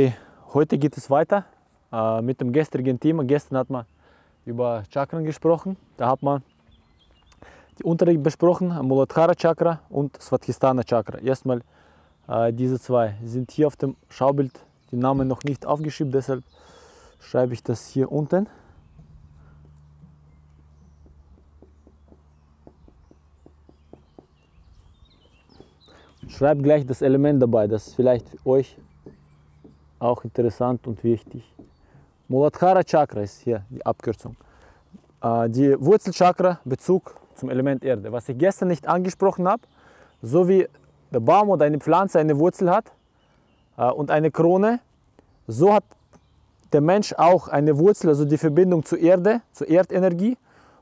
Okay, heute geht es weiter äh, mit dem gestrigen Thema. Gestern hat man über Chakren gesprochen. Da hat man die untere besprochen, Muladhara Chakra und Svadhisthana Chakra. Erstmal äh, diese zwei sind hier auf dem Schaubild die Namen noch nicht aufgeschrieben, deshalb schreibe ich das hier unten. Schreibt gleich das Element dabei, das vielleicht für euch auch interessant und wichtig. Muladhara Chakra ist hier die Abkürzung. Äh, die Wurzelchakra Bezug zum Element Erde. Was ich gestern nicht angesprochen habe, so wie der Baum oder eine Pflanze eine Wurzel hat äh, und eine Krone, so hat der Mensch auch eine Wurzel, also die Verbindung zur Erde, zur Erdenergie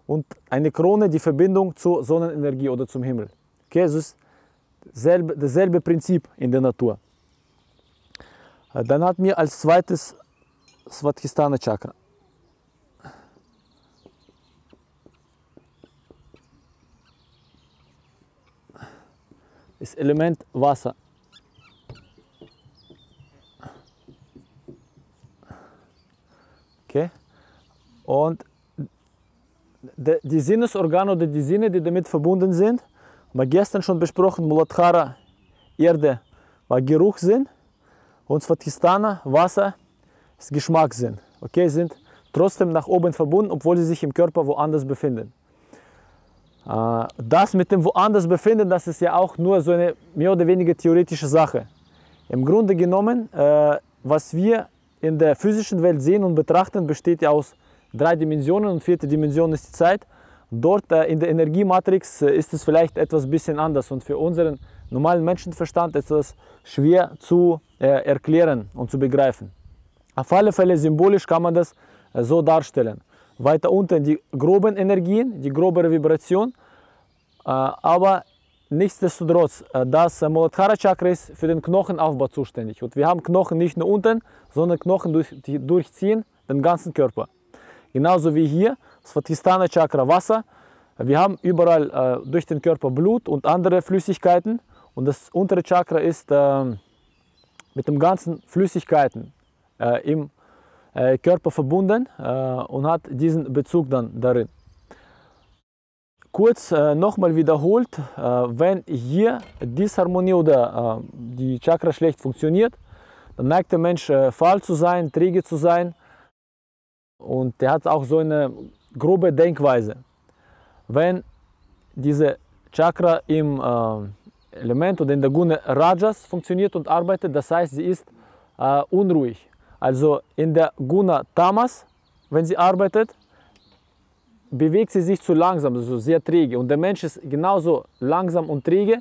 und eine Krone, die Verbindung zur Sonnenenergie oder zum Himmel. Okay, es ist dasselbe, dasselbe Prinzip in der Natur. Dann hat mir als zweites Svadhisthana Chakra. Das Element Wasser. Okay? Und die Sinnesorgane oder die Sinne, die damit verbunden sind, haben wir gestern schon besprochen, Muladhara, Erde, war Geruchssinn und Svadhisthana, Wasser, ist Geschmackssinn. Okay, sind trotzdem nach oben verbunden, obwohl sie sich im Körper woanders befinden. Das mit dem woanders befinden, das ist ja auch nur so eine mehr oder weniger theoretische Sache. Im Grunde genommen, was wir in der physischen Welt sehen und betrachten, besteht ja aus drei Dimensionen und vierte Dimension ist die Zeit. Dort in der Energiematrix ist es vielleicht etwas bisschen anders und für unseren normalen Menschenverstand ist das schwer zu erklären und zu begreifen. Auf alle Fälle symbolisch kann man das so darstellen. Weiter unten die groben Energien, die grobere Vibration, aber Nichtsdestotrotz, äh, das äh, Muladhara Chakra ist für den Knochenaufbau zuständig. Und wir haben Knochen nicht nur unten, sondern Knochen durch, durchziehen den ganzen Körper. Genauso wie hier, Svadhisthana Chakra Wasser. Wir haben überall äh, durch den Körper Blut und andere Flüssigkeiten. Und das untere Chakra ist äh, mit den ganzen Flüssigkeiten äh, im äh, Körper verbunden und hat diesen Bezug dann darin. Kurz äh, nochmal wiederholt, äh, wenn hier Disharmonie oder äh, die Chakra schlecht funktioniert, dann neigt der Mensch äh, faul zu sein, träge zu sein und der hat auch so eine grobe Denkweise. Wenn diese Chakra im äh, Element oder in der Gune Rajas funktioniert und arbeitet, das heißt, sie ist äh, unruhig. Also in der Guna Tamas, wenn sie arbeitet, bewegt sie sich zu langsam, also sehr träge. Und der Mensch ist genauso langsam und träge,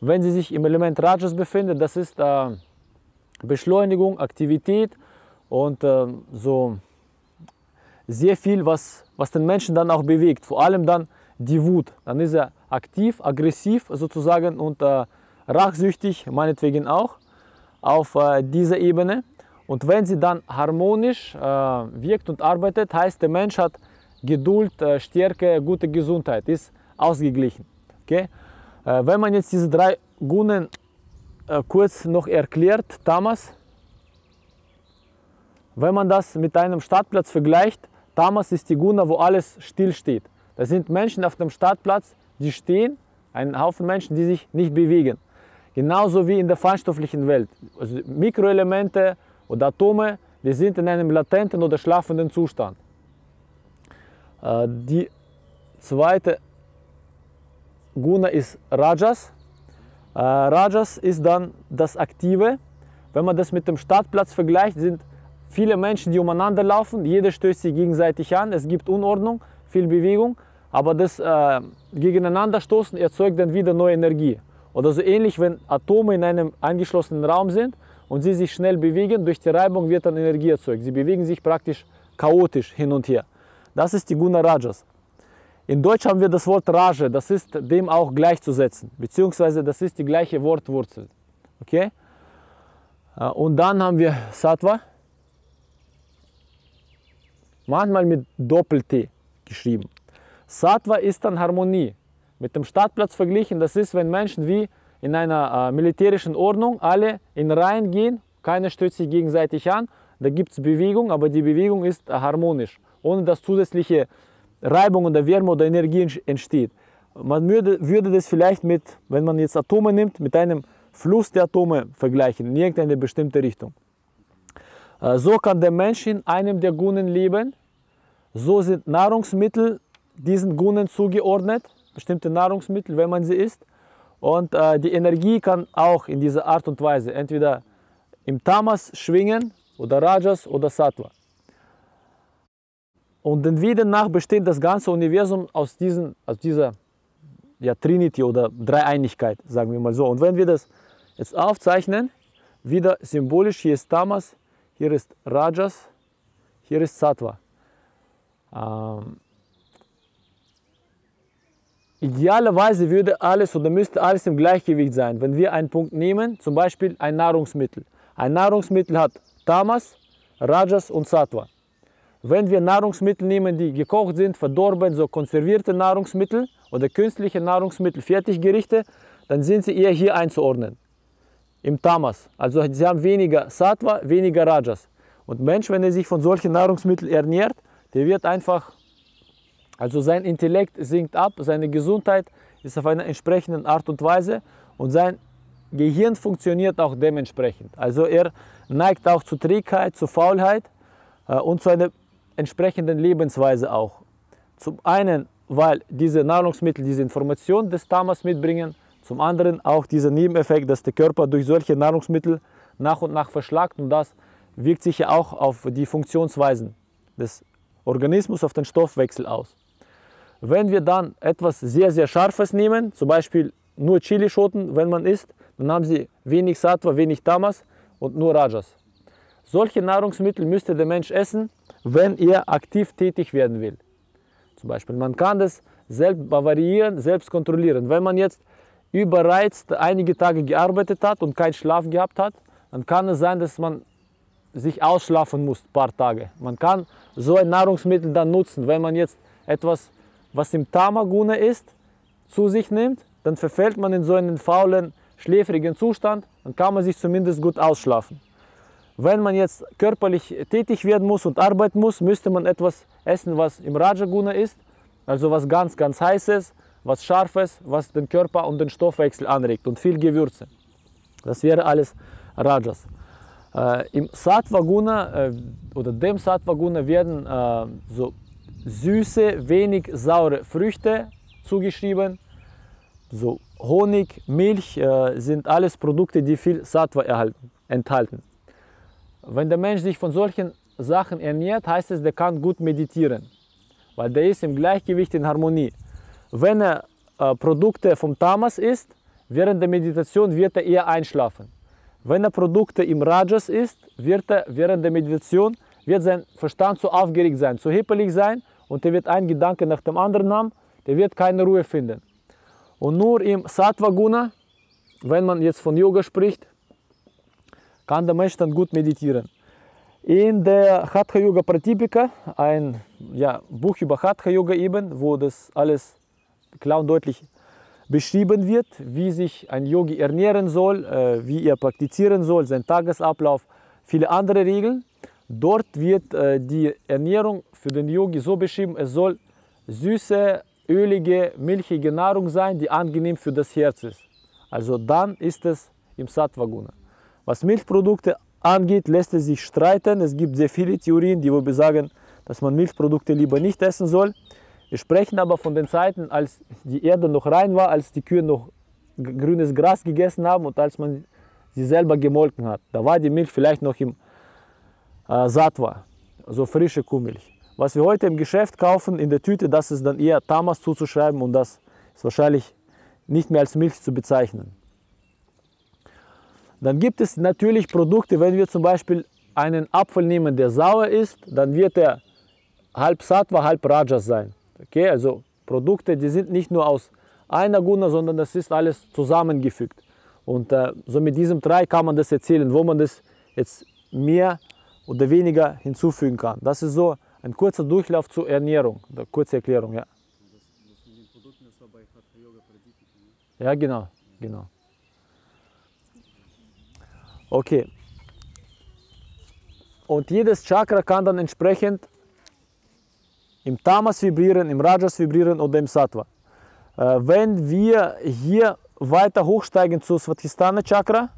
wenn sie sich im Element Rajas befindet. Das ist äh, Beschleunigung, Aktivität und äh, so sehr viel, was, was den Menschen dann auch bewegt. Vor allem dann die Wut. Dann ist er aktiv, aggressiv sozusagen und äh, rachsüchtig, meinetwegen auch, auf äh, dieser Ebene. Und wenn sie dann harmonisch äh, wirkt und arbeitet, heißt der Mensch hat Geduld, äh, Stärke, gute Gesundheit, ist ausgeglichen. Okay? Äh, wenn man jetzt diese drei Gunnen äh, kurz noch erklärt, Tamas, wenn man das mit einem Stadtplatz vergleicht, Tamas ist die Guna, wo alles still steht. Das sind Menschen auf dem Stadtplatz, die stehen, ein Haufen Menschen, die sich nicht bewegen. Genauso wie in der feinstofflichen Welt. Also Mikroelemente oder Atome, die sind in einem latenten oder schlafenden Zustand. Äh, die zweite Guna ist Rajas. Äh, Rajas ist dann das Aktive. Wenn man das mit dem Stadtplatz vergleicht, sind viele Menschen, die umeinander laufen. Jeder stößt sich gegenseitig an. Es gibt Unordnung, viel Bewegung. Aber das äh, Gegeneinanderstoßen erzeugt dann wieder neue Energie. Oder so ähnlich, wenn Atome in einem eingeschlossenen Raum sind und sie sich schnell bewegen, durch die Reibung wird dann Energie erzeugt. Sie bewegen sich praktisch chaotisch hin und her. Das ist die Guna Rajas. In Deutsch haben wir das Wort Raja, das ist dem auch gleichzusetzen, beziehungsweise das ist die gleiche Wortwurzel. Okay? Äh, und dann haben wir Sattva, manchmal mit Doppel-T geschrieben. Sattva ist dann Harmonie. Mit dem Stadtplatz verglichen, das ist, wenn Menschen wie in einer äh, militärischen Ordnung alle in Reihen gehen keiner stößt sich gegenseitig an, da gibt es Bewegung, aber die Bewegung ist harmonisch, ohne dass zusätzliche Reibung oder Wärme oder Energie entsteht. Man würde, würde das vielleicht mit, wenn man jetzt Atome nimmt, mit einem Fluss der Atome vergleichen, in irgendeine bestimmte Richtung. Äh, so kann der Mensch in einem der Gunnen leben. So sind Nahrungsmittel diesen Gunnen zugeordnet, bestimmte Nahrungsmittel, wenn man sie isst. Und äh, die Energie kann auch in dieser Art und Weise entweder im Tamas schwingen oder Rajas oder Sattva. Und dann wieder nach besteht das ganze Universum aus, diesen, aus dieser ja, Trinity oder Dreieinigkeit, sagen wir mal so. Und wenn wir das jetzt aufzeichnen, wieder symbolisch, hier ist Tamas, hier ist Rajas, hier ist Sattva. Ähm, idealerweise würde alles oder müsste alles im Gleichgewicht sein. Wenn wir einen Punkt nehmen, zum Beispiel ein Nahrungsmittel. Ein Nahrungsmittel hat Tamas, Rajas und Sattva. Wenn wir Nahrungsmittel nehmen, die gekocht sind, verdorben, so konservierte Nahrungsmittel oder künstliche Nahrungsmittel, Fertiggerichte, dann sind sie eher hier einzuordnen, im Tamas. Also sie haben weniger Sattva, weniger Rajas. Und Mensch, wenn er sich von solchen Nahrungsmitteln ernährt, der wird einfach, also sein Intellekt sinkt ab, seine Gesundheit ist auf einer entsprechenden Art und Weise und sein Gehirn funktioniert auch dementsprechend. Also er neigt auch zu Trägheit, zu Faulheit äh, und zu einer entsprechenden Lebensweise auch. Zum einen, weil diese Nahrungsmittel diese Information des Tamas mitbringen, zum anderen auch dieser Nebeneffekt, dass der Körper durch solche Nahrungsmittel nach und nach verschlagt und das wirkt sich ja auch auf die Funktionsweisen des Organismus, auf den Stoffwechsel aus. Wenn wir dann etwas sehr, sehr Scharfes nehmen, zum Beispiel nur Chilischoten, wenn man isst, dann haben sie wenig Sattva, wenig Tamas und nur Rajas. Solche Nahrungsmittel müsste der Mensch essen, wenn er aktiv tätig werden will. Zum Beispiel, man kann das selbst variieren, selbst kontrollieren. Wenn man jetzt überreizt einige Tage gearbeitet hat und keinen Schlaf gehabt hat, dann kann es sein, dass man sich ausschlafen muss, ein paar Tage. Man kann so ein Nahrungsmittel dann nutzen. Wenn man jetzt etwas, was im Tamaguna ist, zu sich nimmt, dann verfällt man in so einen faulen, schläfrigen Zustand, dann kann man sich zumindest gut ausschlafen. Wenn man jetzt körperlich tätig werden muss und arbeiten muss, müsste man etwas essen, was im Rajaguna ist, also was ganz, ganz heißes, was scharfes, was den Körper und den Stoffwechsel anregt und viel Gewürze. Das wäre alles Rajas. Äh, Im Sattva-Guna äh, oder dem Sattva-Guna werden äh, so süße, wenig saure Früchte zugeschrieben. So Honig, Milch äh, sind alles Produkte, die viel Sattva erhalten, enthalten. Wenn der Mensch sich von solchen Sachen ernährt, heißt es, der kann gut meditieren, weil der ist im Gleichgewicht, in Harmonie. Wenn er äh, Produkte vom Tamas isst, während der Meditation wird er eher einschlafen. Wenn er Produkte im Rajas isst, wird er während der Meditation wird sein Verstand zu aufgeregt sein, zu hippelig sein und er wird einen Gedanke nach dem anderen haben, der wird keine Ruhe finden. Und nur im Sattva Guna, wenn man jetzt von Yoga spricht, kann der Mensch dann gut meditieren. In der Hatha Yoga Pratipika, ein ja, Buch über Hatha Yoga eben, wo das alles klar und deutlich beschrieben wird, wie sich ein Yogi ernähren soll, äh, wie er praktizieren soll, sein Tagesablauf, viele andere Regeln. Dort wird äh, die Ernährung für den Yogi so beschrieben, es soll süße, ölige, milchige Nahrung sein, die angenehm für das Herz ist. Also dann ist es im Sattva Guna. Was Milchprodukte angeht, lässt es sich streiten. Es gibt sehr viele Theorien, die besagen, dass man Milchprodukte lieber nicht essen soll. Wir sprechen aber von den Zeiten, als die Erde noch rein war, als die Kühe noch grünes Gras gegessen haben und als man sie selber gemolken hat. Da war die Milch vielleicht noch im äh, Sattva, also frische Kuhmilch. Was wir heute im Geschäft kaufen, in der Tüte, das ist dann eher Tamas zuzuschreiben und das ist wahrscheinlich nicht mehr als Milch zu bezeichnen. Dann gibt es natürlich Produkte, wenn wir zum Beispiel einen Apfel nehmen, der sauer ist, dann wird er halb Sattva, halb Rajas sein. Okay, also Produkte, die sind nicht nur aus einer Guna, sondern das ist alles zusammengefügt. Und äh, so mit diesem drei kann man das erzählen, wo man das jetzt mehr oder weniger hinzufügen kann. Das ist so ein kurzer Durchlauf zur Ernährung, eine kurze Erklärung, ja. Ja, genau, genau. Okay. und jedes Chakra kann dann entsprechend im Tamas vibrieren, im Rajas vibrieren oder im Sattva. Äh, wenn wir hier weiter hochsteigen zu Svatisthana Chakra,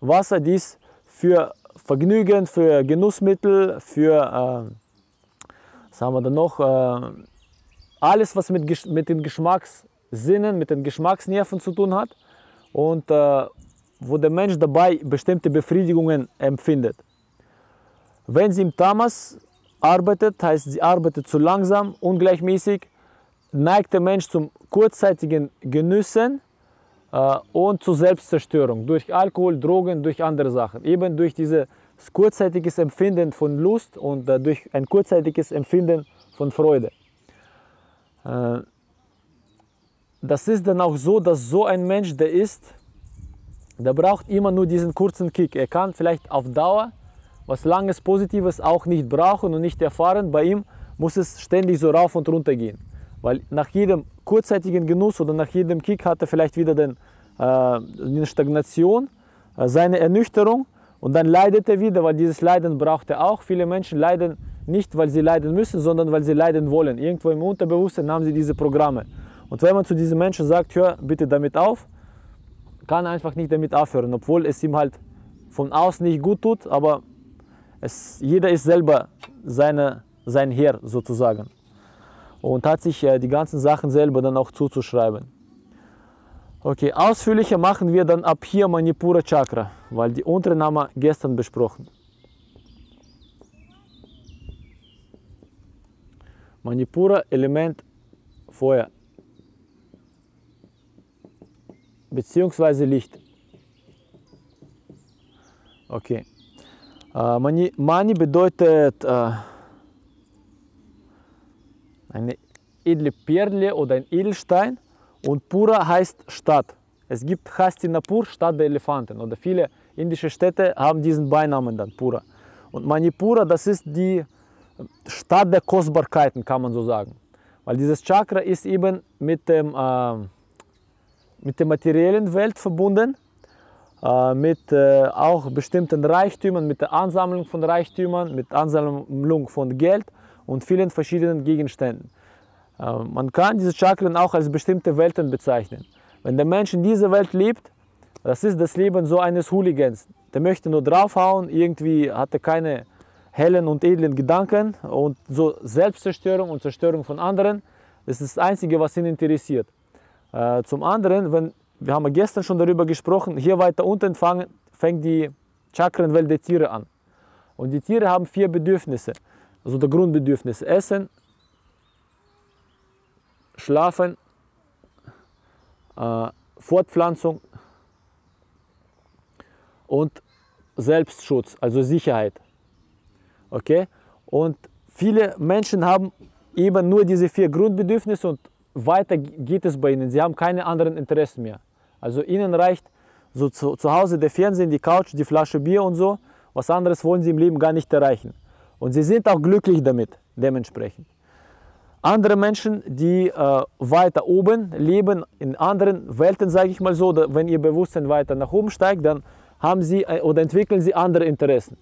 Wasser dies für Vergnügen, für Genussmittel, für, äh, was haben wir da noch, äh, alles was mit, mit den Geschmackssinnen, mit den Geschmacksnerven zu tun hat und äh, wo der Mensch dabei bestimmte Befriedigungen empfindet. Wenn sie im Tamas arbeitet, heißt sie arbeitet zu langsam, ungleichmäßig, neigt der Mensch zum kurzzeitigen Genüssen und zur Selbstzerstörung durch Alkohol, Drogen, durch andere Sachen. Eben durch dieses kurzzeitiges Empfinden von Lust und äh, durch ein kurzzeitiges Empfinden von Freude. Äh, das ist dann auch so, dass so ein Mensch, der ist, der braucht immer nur diesen kurzen Kick. Er kann vielleicht auf Dauer was Langes, Positives auch nicht brauchen und nicht erfahren. Bei ihm muss es ständig so rauf und runter gehen. Weil nach jedem kurzzeitigen Genuss oder nach jedem Kick hat er vielleicht wieder den, äh, eine Stagnation, äh, seine Ernüchterung und dann leidet er wieder, weil dieses Leiden braucht er auch. Viele Menschen leiden nicht, weil sie leiden müssen, sondern weil sie leiden wollen. Irgendwo im Unterbewusstsein haben sie diese Programme. Und wenn man zu diesen Menschen sagt, hör bitte damit auf, kann einfach nicht damit aufhören, obwohl es ihm halt von außen nicht gut tut, aber es, jeder ist selber seine, sein Herr sozusagen und hat sich äh, die ganzen Sachen selber dann auch zuzuschreiben. Okay, ausführlicher machen wir dann ab hier Manipura Chakra, weil die unteren haben wir gestern besprochen. Manipura Element Feuer beziehungsweise Licht. Okay. Äh, Mani, Mani bedeutet äh, eine edle Perle oder ein Edelstein und Pura heißt Stadt. Es gibt Hastinapur, Stadt der Elefanten oder viele indische Städte haben diesen Beinamen dann, Pura. Und Manipura, das ist die Stadt der Kostbarkeiten, kann man so sagen. Weil dieses Chakra ist eben mit, dem, äh, mit der materiellen Welt verbunden, äh, mit äh, auch bestimmten Reichtümern, mit der Ansammlung von Reichtümern, mit Ansammlung von Geld und vielen verschiedenen Gegenständen. Äh, man kann diese Chakren auch als bestimmte Welten bezeichnen. Wenn der Mensch in dieser Welt lebt, das ist das Leben so eines Hooligans. Der möchte nur draufhauen, irgendwie hat er keine hellen und edlen Gedanken und so Selbstzerstörung und Zerstörung von anderen, das ist das Einzige, was ihn interessiert. Äh, zum anderen, wenn, wir haben gestern schon darüber gesprochen, hier weiter unten fängt die Chakrenwelt der Tiere an. Und die Tiere haben vier Bedürfnisse, also die Grundbedürfnisse. Essen, Schlafen, äh, Fortpflanzung und Selbstschutz, also Sicherheit. Okay? Und viele Menschen haben eben nur diese vier Grundbedürfnisse und weiter geht es bei ihnen. Sie haben keine anderen Interessen mehr. Also ihnen reicht so zu, zu Hause der Fernsehen, die Couch, die Flasche Bier und so. Was anderes wollen sie im Leben gar nicht erreichen. Und sie sind auch glücklich damit, dementsprechend. Andere Menschen, die äh, weiter oben leben, in anderen Welten, sage ich mal so, wenn ihr Bewusstsein weiter nach oben steigt, dann haben sie äh, oder entwickeln sie andere Interessen.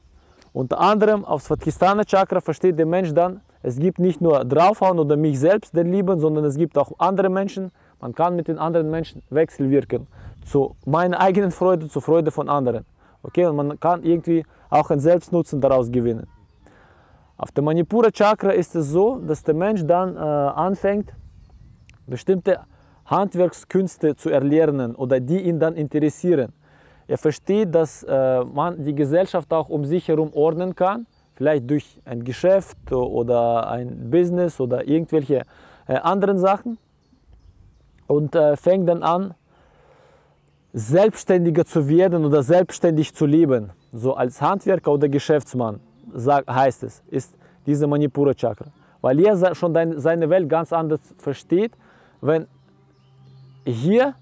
Unter anderem auf Svadhisthana Chakra versteht der Mensch dann, es gibt nicht nur draufhauen oder mich selbst den lieben, sondern es gibt auch andere Menschen. Man kann mit den anderen Menschen wechselwirken. Zu meiner eigenen Freude, zur Freude von anderen. Okay, und man kann irgendwie auch einen Selbstnutzen daraus gewinnen. Auf der Manipura Chakra ist es so, dass der Mensch dann äh, anfängt, bestimmte Handwerkskünste zu erlernen oder die ihn dann interessieren. Er versteht, dass äh, man die Gesellschaft auch um sich herum ordnen kann, vielleicht durch ein Geschäft oder ein Business oder irgendwelche äh, anderen Sachen und äh, fängt dann an, selbstständiger zu werden oder selbstständig zu leben, so als Handwerker oder Geschäftsmann heißt es, ist diese Manipura Chakra. Weil er schon seine Welt ganz anders versteht, wenn hier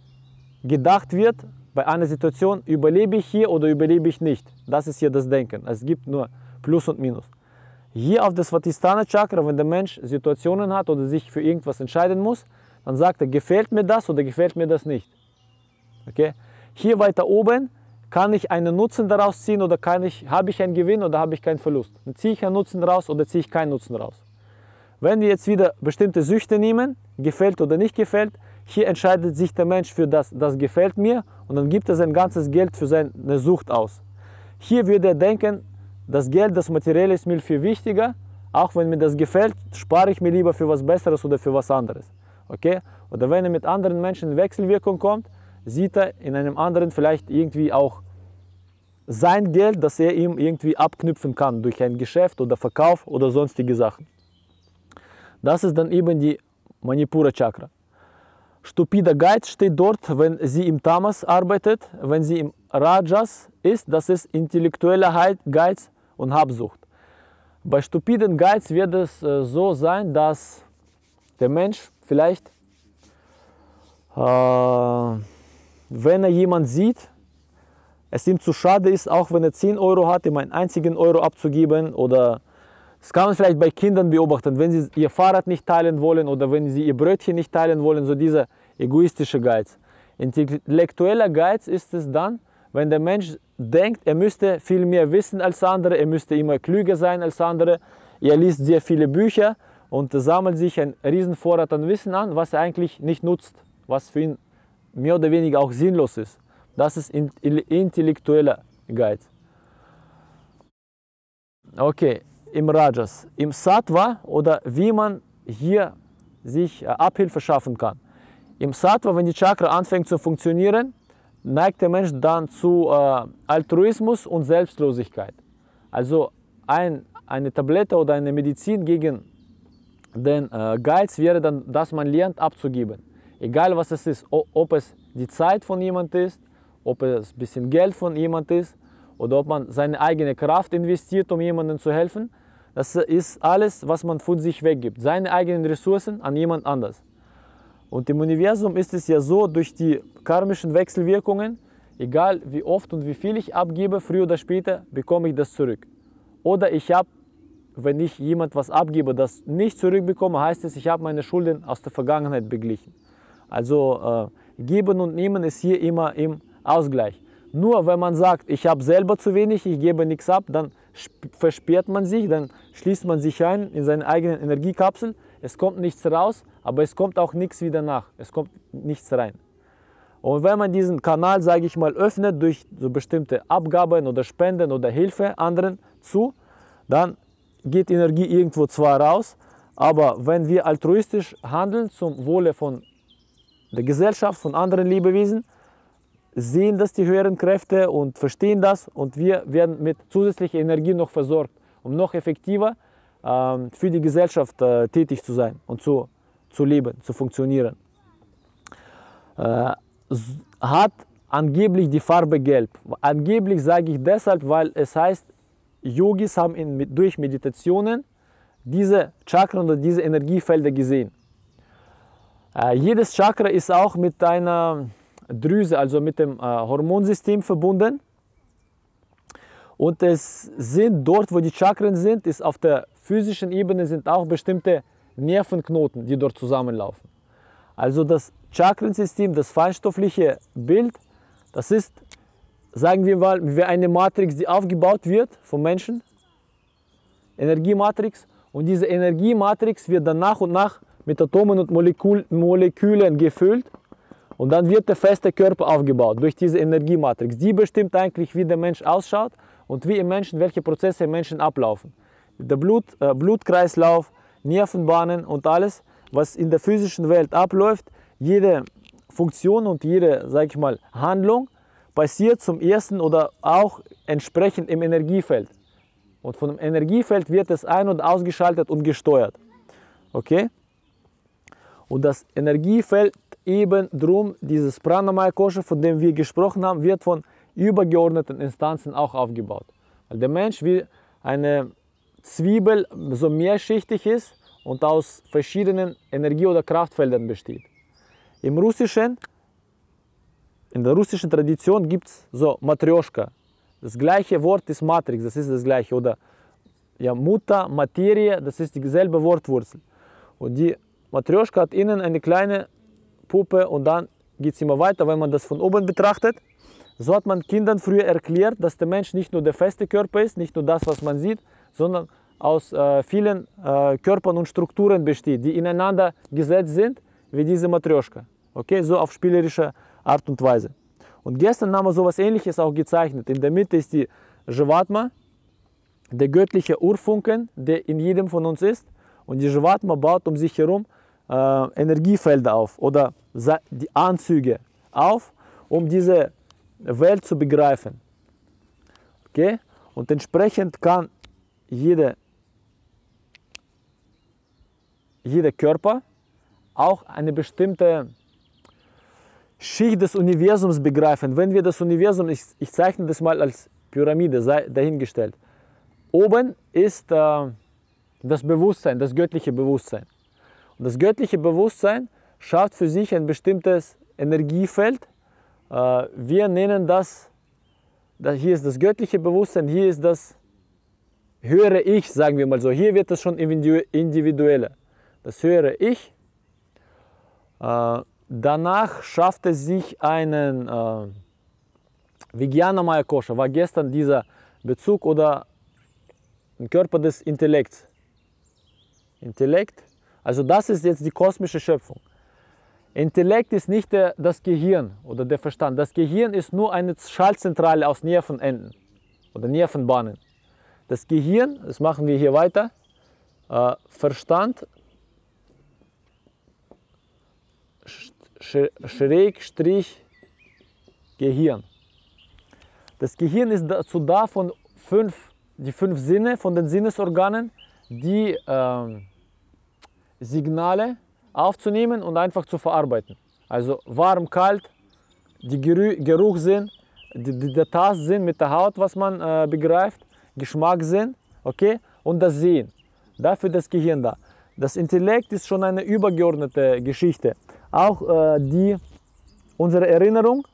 gedacht wird, bei einer Situation, überlebe ich hier oder überlebe ich nicht. Das ist hier das Denken. Es gibt nur Plus und Minus. Hier auf das Svatisthana Chakra, wenn der Mensch Situationen hat oder sich für irgendwas entscheiden muss, dann sagt er, gefällt mir das oder gefällt mir das nicht. Okay? Hier weiter oben kann ich einen Nutzen daraus ziehen oder kann ich, habe ich einen Gewinn oder habe ich keinen Verlust? Dann ziehe ich einen Nutzen raus oder ziehe ich keinen Nutzen raus? Wenn wir jetzt wieder bestimmte Süchte nehmen, gefällt oder nicht gefällt, hier entscheidet sich der Mensch für das, das gefällt mir und dann gibt er sein ganzes Geld für seine Sucht aus. Hier würde er denken, das Geld, das Materielle ist mir viel wichtiger, auch wenn mir das gefällt, spare ich mir lieber für was Besseres oder für was anderes. Okay? Oder wenn er mit anderen Menschen in Wechselwirkung kommt, sieht er in einem anderen vielleicht irgendwie auch sein Geld, das er ihm irgendwie abknüpfen kann durch ein Geschäft oder Verkauf oder sonstige Sachen. Das ist dann eben die Manipura Chakra. Stupider Geiz steht dort, wenn sie im Tamas arbeitet, wenn sie im Rajas ist, das ist intellektueller Geiz und Habsucht. Bei stupiden Geiz wird es äh, so sein, dass der Mensch vielleicht, äh, wenn er jemanden sieht, es ihm zu schade ist, auch wenn er 10 Euro hat, ihm einen einzigen Euro abzugeben oder das kann man vielleicht bei Kindern beobachten, wenn sie ihr Fahrrad nicht teilen wollen oder wenn sie ihr Brötchen nicht teilen wollen, so dieser egoistische Geiz. Intellektueller Geiz ist es dann, wenn der Mensch denkt, er müsste viel mehr wissen als andere, er müsste immer klüger sein als andere, er liest sehr viele Bücher und sammelt sich einen riesen Vorrat an Wissen an, was er eigentlich nicht nutzt, was für ihn mehr oder weniger auch sinnlos ist. Das ist intellektueller Geiz. Okay, im Rajas, im Sattva oder wie man hier sich äh, Abhilfe schaffen kann. Im Sattva, wenn die Chakra anfängt zu funktionieren, neigt der Mensch dann zu äh, Altruismus und Selbstlosigkeit. Also ein, eine Tablette oder eine Medizin gegen den äh, Geiz wäre dann, dass man lernt abzugeben. Egal was es ist, ob es die Zeit von jemand ist, ob es ein bisschen Geld von jemand ist oder ob man seine eigene Kraft investiert, um jemandem zu helfen. Das ist alles, was man von sich weggibt. Seine eigenen Ressourcen an jemand anders. Und im Universum ist es ja so, durch die karmischen Wechselwirkungen, egal wie oft und wie viel ich abgebe, früher oder später bekomme ich das zurück. Oder ich habe, wenn ich jemand was abgebe, das nicht zurückbekomme, heißt es, ich habe meine Schulden aus der Vergangenheit beglichen. Also äh, geben und nehmen ist hier immer im Ausgleich. Nur wenn man sagt, ich habe selber zu wenig, ich gebe nichts ab, dann versperrt man sich, dann schließt man sich ein in seine eigenen Energiekapsel. Es kommt nichts raus, aber es kommt auch nichts wieder nach. Es kommt nichts rein. Und wenn man diesen Kanal, sage ich mal, öffnet durch so bestimmte Abgaben oder Spenden oder Hilfe anderen zu, dann geht Energie irgendwo zwar raus, aber wenn wir altruistisch handeln zum Wohle von der Gesellschaft, von anderen Lebewesen, sehen das die höheren Kräfte und verstehen das und wir werden mit zusätzlicher Energie noch versorgt, um noch effektiver ähm, für die Gesellschaft äh, tätig zu sein und zu, zu leben, zu funktionieren. Äh, hat angeblich die Farbe gelb. Angeblich sage ich deshalb, weil es heißt, Yogis haben in, durch Meditationen diese Chakren oder diese Energiefelder gesehen. Äh, jedes Chakra ist auch mit einer Drüse, also mit dem äh, Hormonsystem verbunden. Und es sind dort, wo die Chakren sind, ist auf der physischen Ebene sind auch bestimmte Nervenknoten, die dort zusammenlaufen. Also das Chakrensystem, das feinstoffliche Bild, das ist, sagen wir mal, wie eine Matrix, die aufgebaut wird vom Menschen, Energiematrix. Und diese Energiematrix wird dann nach und nach mit Atomen und Molekül Molekülen gefüllt. Und dann wird der feste Körper aufgebaut durch diese Energiematrix. Die bestimmt eigentlich, wie der Mensch ausschaut und wie im Menschen, welche Prozesse im Menschen ablaufen. Der Blut, äh, Blutkreislauf, Nervenbahnen und alles, was in der physischen Welt abläuft, jede Funktion und jede, sag ich mal, Handlung passiert zum ersten oder auch entsprechend im Energiefeld. Und von dem Energiefeld wird es ein- und ausgeschaltet und gesteuert. Okay? Und das Energiefeld eben drum, dieses Pranamaya Kosha, von dem wir gesprochen haben, wird von übergeordneten Instanzen auch aufgebaut. Weil der Mensch wie eine Zwiebel so mehrschichtig ist und aus verschiedenen Energie- oder Kraftfeldern besteht. Im Russischen, in der russischen Tradition gibt es so Matryoshka. Das gleiche Wort ist Matrix, das ist das gleiche. Oder ja, Mutter, Materie, das ist dieselbe Wortwurzel. Und die Matryoshka hat innen eine kleine Puppe und dann geht es immer weiter, wenn man das von oben betrachtet. So hat man Kindern früher erklärt, dass der Mensch nicht nur der feste Körper ist, nicht nur das, was man sieht, sondern aus äh, vielen äh, Körpern und Strukturen besteht, die ineinander gesetzt sind, wie diese Matryoshka. Okay, so auf spielerische Art und Weise. Und gestern haben wir sowas ähnliches auch gezeichnet. In der Mitte ist die Jivatma, der göttliche Urfunken, der in jedem von uns ist. Und die Jivatma baut um sich herum äh, Energiefelder auf oder die Anzüge auf, um diese Welt zu begreifen. Okay? Und entsprechend kann jede, jeder Körper auch eine bestimmte Schicht des Universums begreifen. Wenn wir das Universum, ich, ich zeichne das mal als Pyramide sei dahingestellt. Oben ist äh, das Bewusstsein, das göttliche Bewusstsein. Das göttliche Bewusstsein schafft für sich ein bestimmtes Energiefeld. Äh, wir nennen das, hier ist das göttliche Bewusstsein, hier ist das höhere Ich, sagen wir mal so. Hier wird das schon individueller. Das höhere Ich. Äh, danach schafft es sich einen äh, Vijnana Maya Kosha, war gestern dieser Bezug oder ein Körper des Intellekts. Intellekt, also das ist jetzt die kosmische Schöpfung. Intellekt ist nicht der, das Gehirn oder der Verstand. Das Gehirn ist nur eine Schaltzentrale aus Nervenenden oder Nervenbahnen. Das Gehirn, das machen wir hier weiter, äh, Verstand, Schrägstrich Gehirn. Das Gehirn ist dazu da, von fünf, die fünf Sinne, von den Sinnesorganen, die äh, Signale aufzunehmen und einfach zu verarbeiten. Also warm, kalt, die Geruchssinn, die, die, der Tastsinn mit der Haut, was man äh, begreift, Geschmackssinn, okay, und das Sehen. Dafür das Gehirn da. Das Intellekt ist schon eine übergeordnete Geschichte. Auch äh, die, unsere Erinnerung,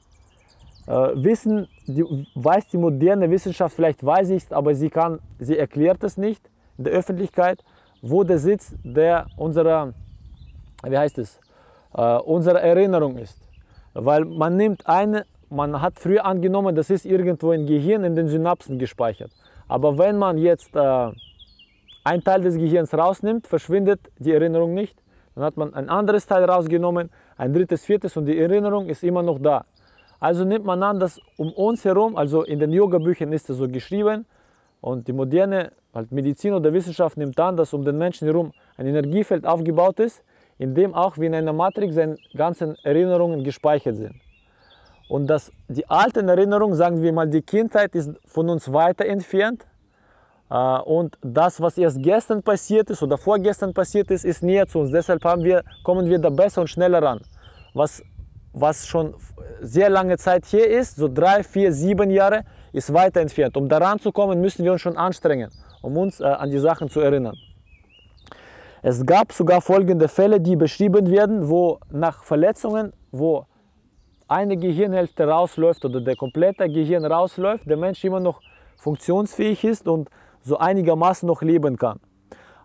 äh, wissen, die, weiß die moderne Wissenschaft, vielleicht weiß ich es, aber sie, kann, sie erklärt es nicht in der Öffentlichkeit, wo der Sitz der unserer wie heißt es, äh, unsere Erinnerung ist. Weil man nimmt eine, man hat früher angenommen, das ist irgendwo im Gehirn in den Synapsen gespeichert. Aber wenn man jetzt äh, einen Teil des Gehirns rausnimmt, verschwindet die Erinnerung nicht. Dann hat man ein anderes Teil rausgenommen, ein drittes, viertes und die Erinnerung ist immer noch da. Also nimmt man an, dass um uns herum, also in den Yoga-Büchern ist es so geschrieben und die moderne halt Medizin oder Wissenschaft nimmt an, dass um den Menschen herum ein Energiefeld aufgebaut ist, in dem auch wie in einer Matrix seine ganzen Erinnerungen gespeichert sind. Und dass die alten Erinnerungen, sagen wir mal, die Kindheit ist von uns weiter entfernt. Äh, und das, was erst gestern passiert ist oder vorgestern passiert ist, ist näher zu uns. Deshalb wir, kommen wir da besser und schneller ran. Was, was schon sehr lange Zeit hier ist, so drei, vier, sieben Jahre, ist weiter entfernt. Um daran zu kommen, müssen wir uns schon anstrengen, um uns äh, an die Sachen zu erinnern. Es gab sogar folgende Fälle, die beschrieben werden, wo nach Verletzungen, wo eine Gehirnhälfte rausläuft oder der komplette Gehirn rausläuft, der Mensch immer noch funktionsfähig ist und so einigermaßen noch leben kann.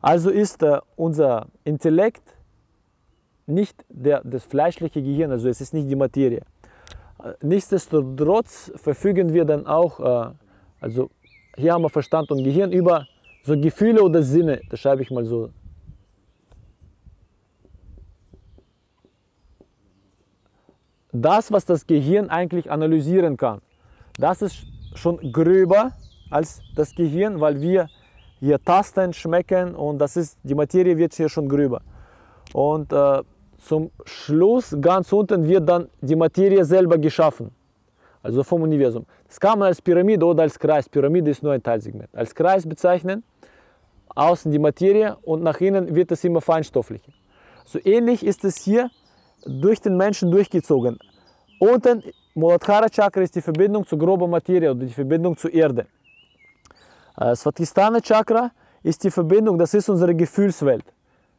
Also ist äh, unser Intellekt nicht der, das fleischliche Gehirn, also es ist nicht die Materie. Äh, nichtsdestotrotz verfügen wir dann auch, äh, also hier haben wir Verstand und Gehirn über so Gefühle oder Sinne, das schreibe ich mal so. Das, was das Gehirn eigentlich analysieren kann, das ist schon gröber als das Gehirn, weil wir hier tasten, schmecken und das ist, die Materie wird hier schon gröber. Und äh, zum Schluss, ganz unten, wird dann die Materie selber geschaffen, also vom Universum. Das kann man als Pyramide oder als Kreis, Pyramide ist nur ein Teilsegment, als Kreis bezeichnen, außen die Materie und nach innen wird es immer feinstofflicher. So ähnlich ist es hier durch den Menschen durchgezogen. Unten, Muladhara Chakra ist die Verbindung zur groben Materie oder die Verbindung zur Erde. Äh, Svatisthana Chakra ist die Verbindung, das ist unsere Gefühlswelt.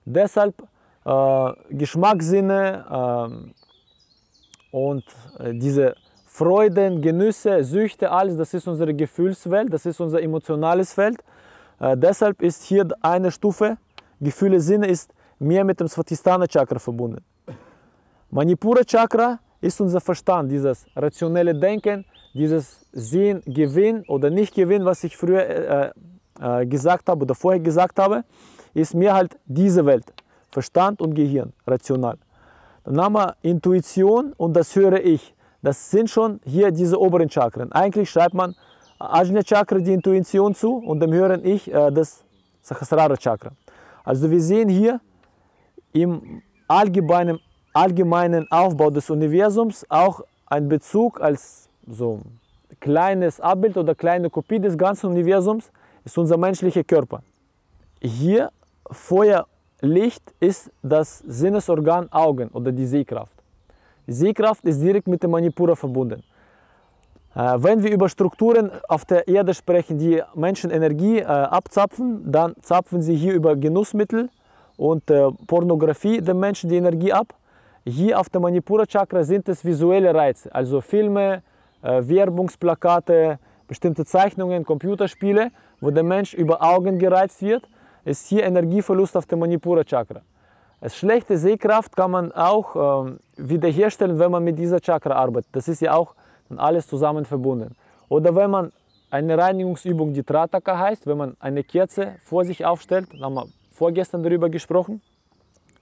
Deshalb äh, Geschmackssinne äh, und äh, diese Freuden, Genüsse, Süchte, alles, das ist unsere Gefühlswelt, das ist unser emotionales Feld. Äh, deshalb ist hier eine Stufe, Gefühle, Sinne, ist mehr mit dem Svatisthana Chakra verbunden. Manipura Chakra ist unser Verstand, dieses rationelle Denken, dieses Sehen, Gewinn oder nicht Gewinn, was ich früher äh, äh, gesagt habe oder vorher gesagt habe, ist mir halt diese Welt. Verstand und Gehirn, rational. Dann haben wir Intuition und das höre ich. Das sind schon hier diese oberen Chakren. Eigentlich schreibt man Ajna Chakra die Intuition zu und dem hören ich äh, das Sahasrara Chakra. Also wir sehen hier im allgemeinen, allgemeinen Aufbau des Universums auch einen Bezug als so kleines Abbild oder kleine Kopie des ganzen Universums ist unser menschlicher Körper. Hier Feuer, Licht ist das Sinnesorgan Augen oder die Sehkraft. Sehkraft ist direkt mit dem Manipura verbunden. Äh, wenn wir über Strukturen auf der Erde sprechen, die Menschen Energie äh, abzapfen, dann zapfen sie hier über Genussmittel und äh, Pornografie den Menschen die Energie ab. Hier auf der Manipura Chakra sind es visuelle Reize, also Filme, Werbungsplakate, bestimmte Zeichnungen, Computerspiele, wo der Mensch über Augen gereizt wird, ist hier Energieverlust auf dem Manipura Chakra. Eine schlechte Sehkraft kann man auch ähm, wiederherstellen, wenn man mit dieser Chakra arbeitet. Das ist ja auch alles zusammen verbunden. Oder wenn man eine Reinigungsübung, die Trataka heißt, wenn man eine Kerze vor sich aufstellt, haben wir vorgestern darüber gesprochen,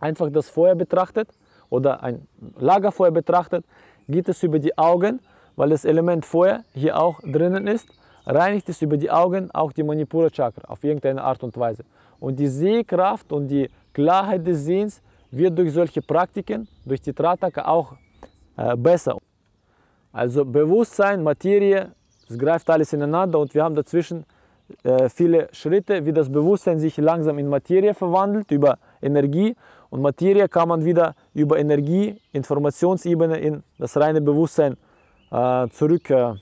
einfach das Feuer betrachtet oder ein Lagerfeuer betrachtet, geht es über die Augen, weil das Element Feuer hier auch drinnen ist, reinigt es über die Augen auch die Manipura Chakra auf irgendeine Art und Weise. Und die Sehkraft und die Klarheit des Sehens wird durch solche Praktiken, durch die Trataka auch äh, besser. Also Bewusstsein, Materie, es greift alles ineinander und wir haben dazwischen äh, viele Schritte, wie das Bewusstsein sich langsam in Materie verwandelt über Energie und Materie kann man wieder über Energie, Informationsebene in das reine Bewusstsein äh, zurück äh,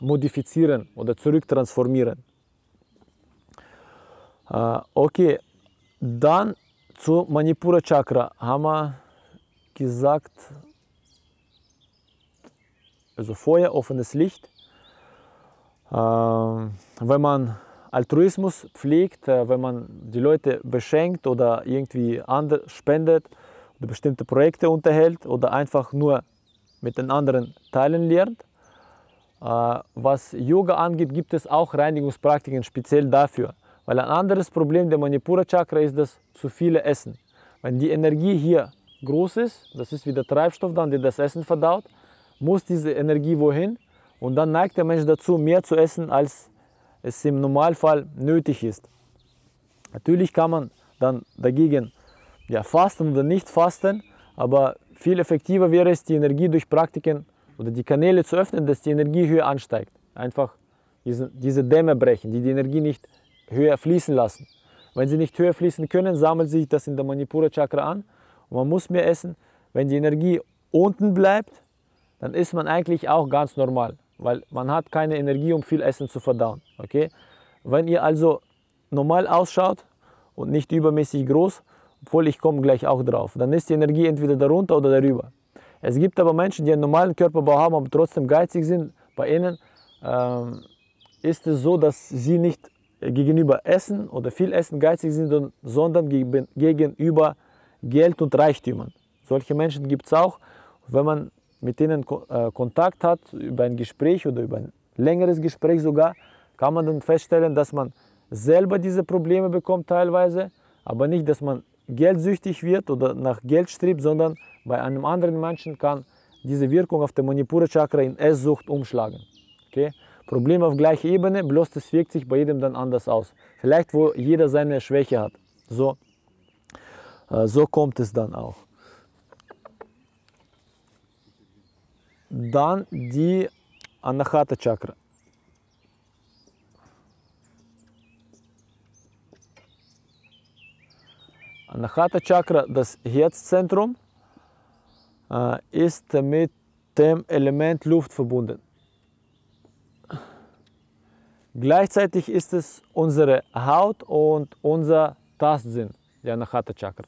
modifizieren oder zurück transformieren. Äh, okay, dann zu Manipura Chakra haben wir gesagt, also Feuer, offenes Licht. Wenn man Altruismus pflegt, wenn man die Leute beschenkt oder irgendwie spendet oder bestimmte Projekte unterhält oder einfach nur mit den anderen teilen lernt. Was Yoga angeht, gibt es auch Reinigungspraktiken speziell dafür. Weil ein anderes Problem der Manipura Chakra ist das zu viele Essen. Wenn die Energie hier groß ist, das ist wie der Treibstoff dann, der das Essen verdaut, muss diese Energie wohin und dann neigt der Mensch dazu, mehr zu essen, als es im Normalfall nötig ist. Natürlich kann man dann dagegen ja, fasten oder nicht fasten, aber viel effektiver wäre es, die Energie durch Praktiken oder die Kanäle zu öffnen, dass die Energie höher ansteigt. Einfach diese Dämme brechen, die die Energie nicht höher fließen lassen. Wenn sie nicht höher fließen können, sammelt sich das in der Manipura Chakra an und man muss mehr essen. Wenn die Energie unten bleibt, dann ist man eigentlich auch ganz normal, weil man hat keine Energie, um viel Essen zu verdauen. Okay? Wenn ihr also normal ausschaut und nicht übermäßig groß, obwohl ich komme gleich auch drauf, dann ist die Energie entweder darunter oder darüber. Es gibt aber Menschen, die einen normalen Körperbau haben, aber trotzdem geizig sind. Bei ihnen ähm, ist es so, dass sie nicht gegenüber Essen oder viel Essen geizig sind, sondern gegenüber Geld und Reichtümern. Solche Menschen gibt es auch. Wenn man mit denen äh, Kontakt hat, über ein Gespräch oder über ein längeres Gespräch sogar, kann man dann feststellen, dass man selber diese Probleme bekommt teilweise, aber nicht, dass man geldsüchtig wird oder nach Geld strebt, sondern bei einem anderen Menschen kann diese Wirkung auf der Manipura Chakra in Esssucht umschlagen. Okay? Problem auf gleicher Ebene, bloß das wirkt sich bei jedem dann anders aus. Vielleicht, wo jeder seine Schwäche hat. So, äh, so kommt es dann auch. Dann die Anahata Chakra. Anahata Chakra, das Herzzentrum, äh, ist mit dem Element Luft verbunden. Gleichzeitig ist es unsere Haut und unser Tastsinn, der Anahata Chakra.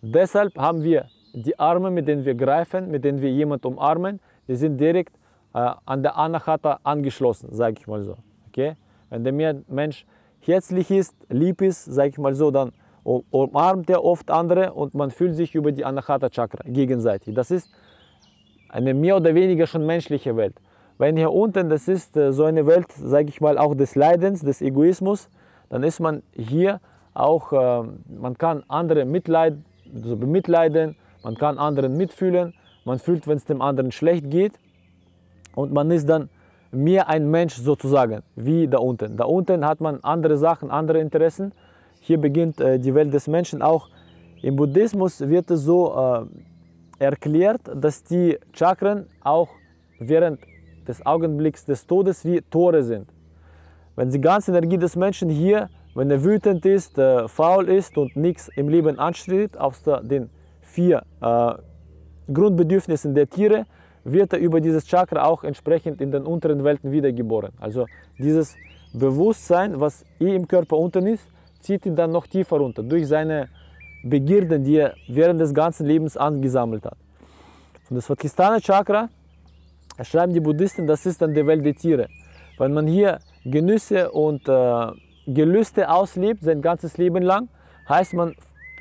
Deshalb haben wir die Arme, mit denen wir greifen, mit denen wir jemanden umarmen, die sind direkt äh, an der Anahata angeschlossen, sage ich mal so. Okay? Wenn der Mensch herzlich ist, lieb ist, sage ich mal so, dann umarmt er oft andere und man fühlt sich über die Anahata Chakra gegenseitig. Das ist eine mehr oder weniger schon menschliche Welt. Wenn hier unten, das ist äh, so eine Welt, sage ich mal, auch des Leidens, des Egoismus, dann ist man hier auch, äh, man kann andere mitleid, also bemitleiden, man kann anderen mitfühlen, man fühlt, wenn es dem anderen schlecht geht und man ist dann mehr ein Mensch sozusagen, wie da unten. Da unten hat man andere Sachen, andere Interessen. Hier beginnt äh, die Welt des Menschen auch. Im Buddhismus wird es so erklärt, dass die Chakren auch während des Augenblicks des Todes wie Tore sind. Wenn die ganze Energie des Menschen hier, wenn er wütend ist, äh, faul ist und nichts im Leben anstrebt, außer den vier äh, Grundbedürfnissen der Tiere, wird er über dieses Chakra auch entsprechend in den unteren Welten wiedergeboren. Also dieses Bewusstsein, was eh im Körper unten ist, zieht ihn dann noch tiefer runter durch seine Begierden, die er während des ganzen Lebens angesammelt hat. Und das Svadhisthana Chakra, schreiben die Buddhisten, das ist dann die Welt der Tiere. Wenn man hier Genüsse und äh, Gelüste auslebt, sein ganzes Leben lang, heißt man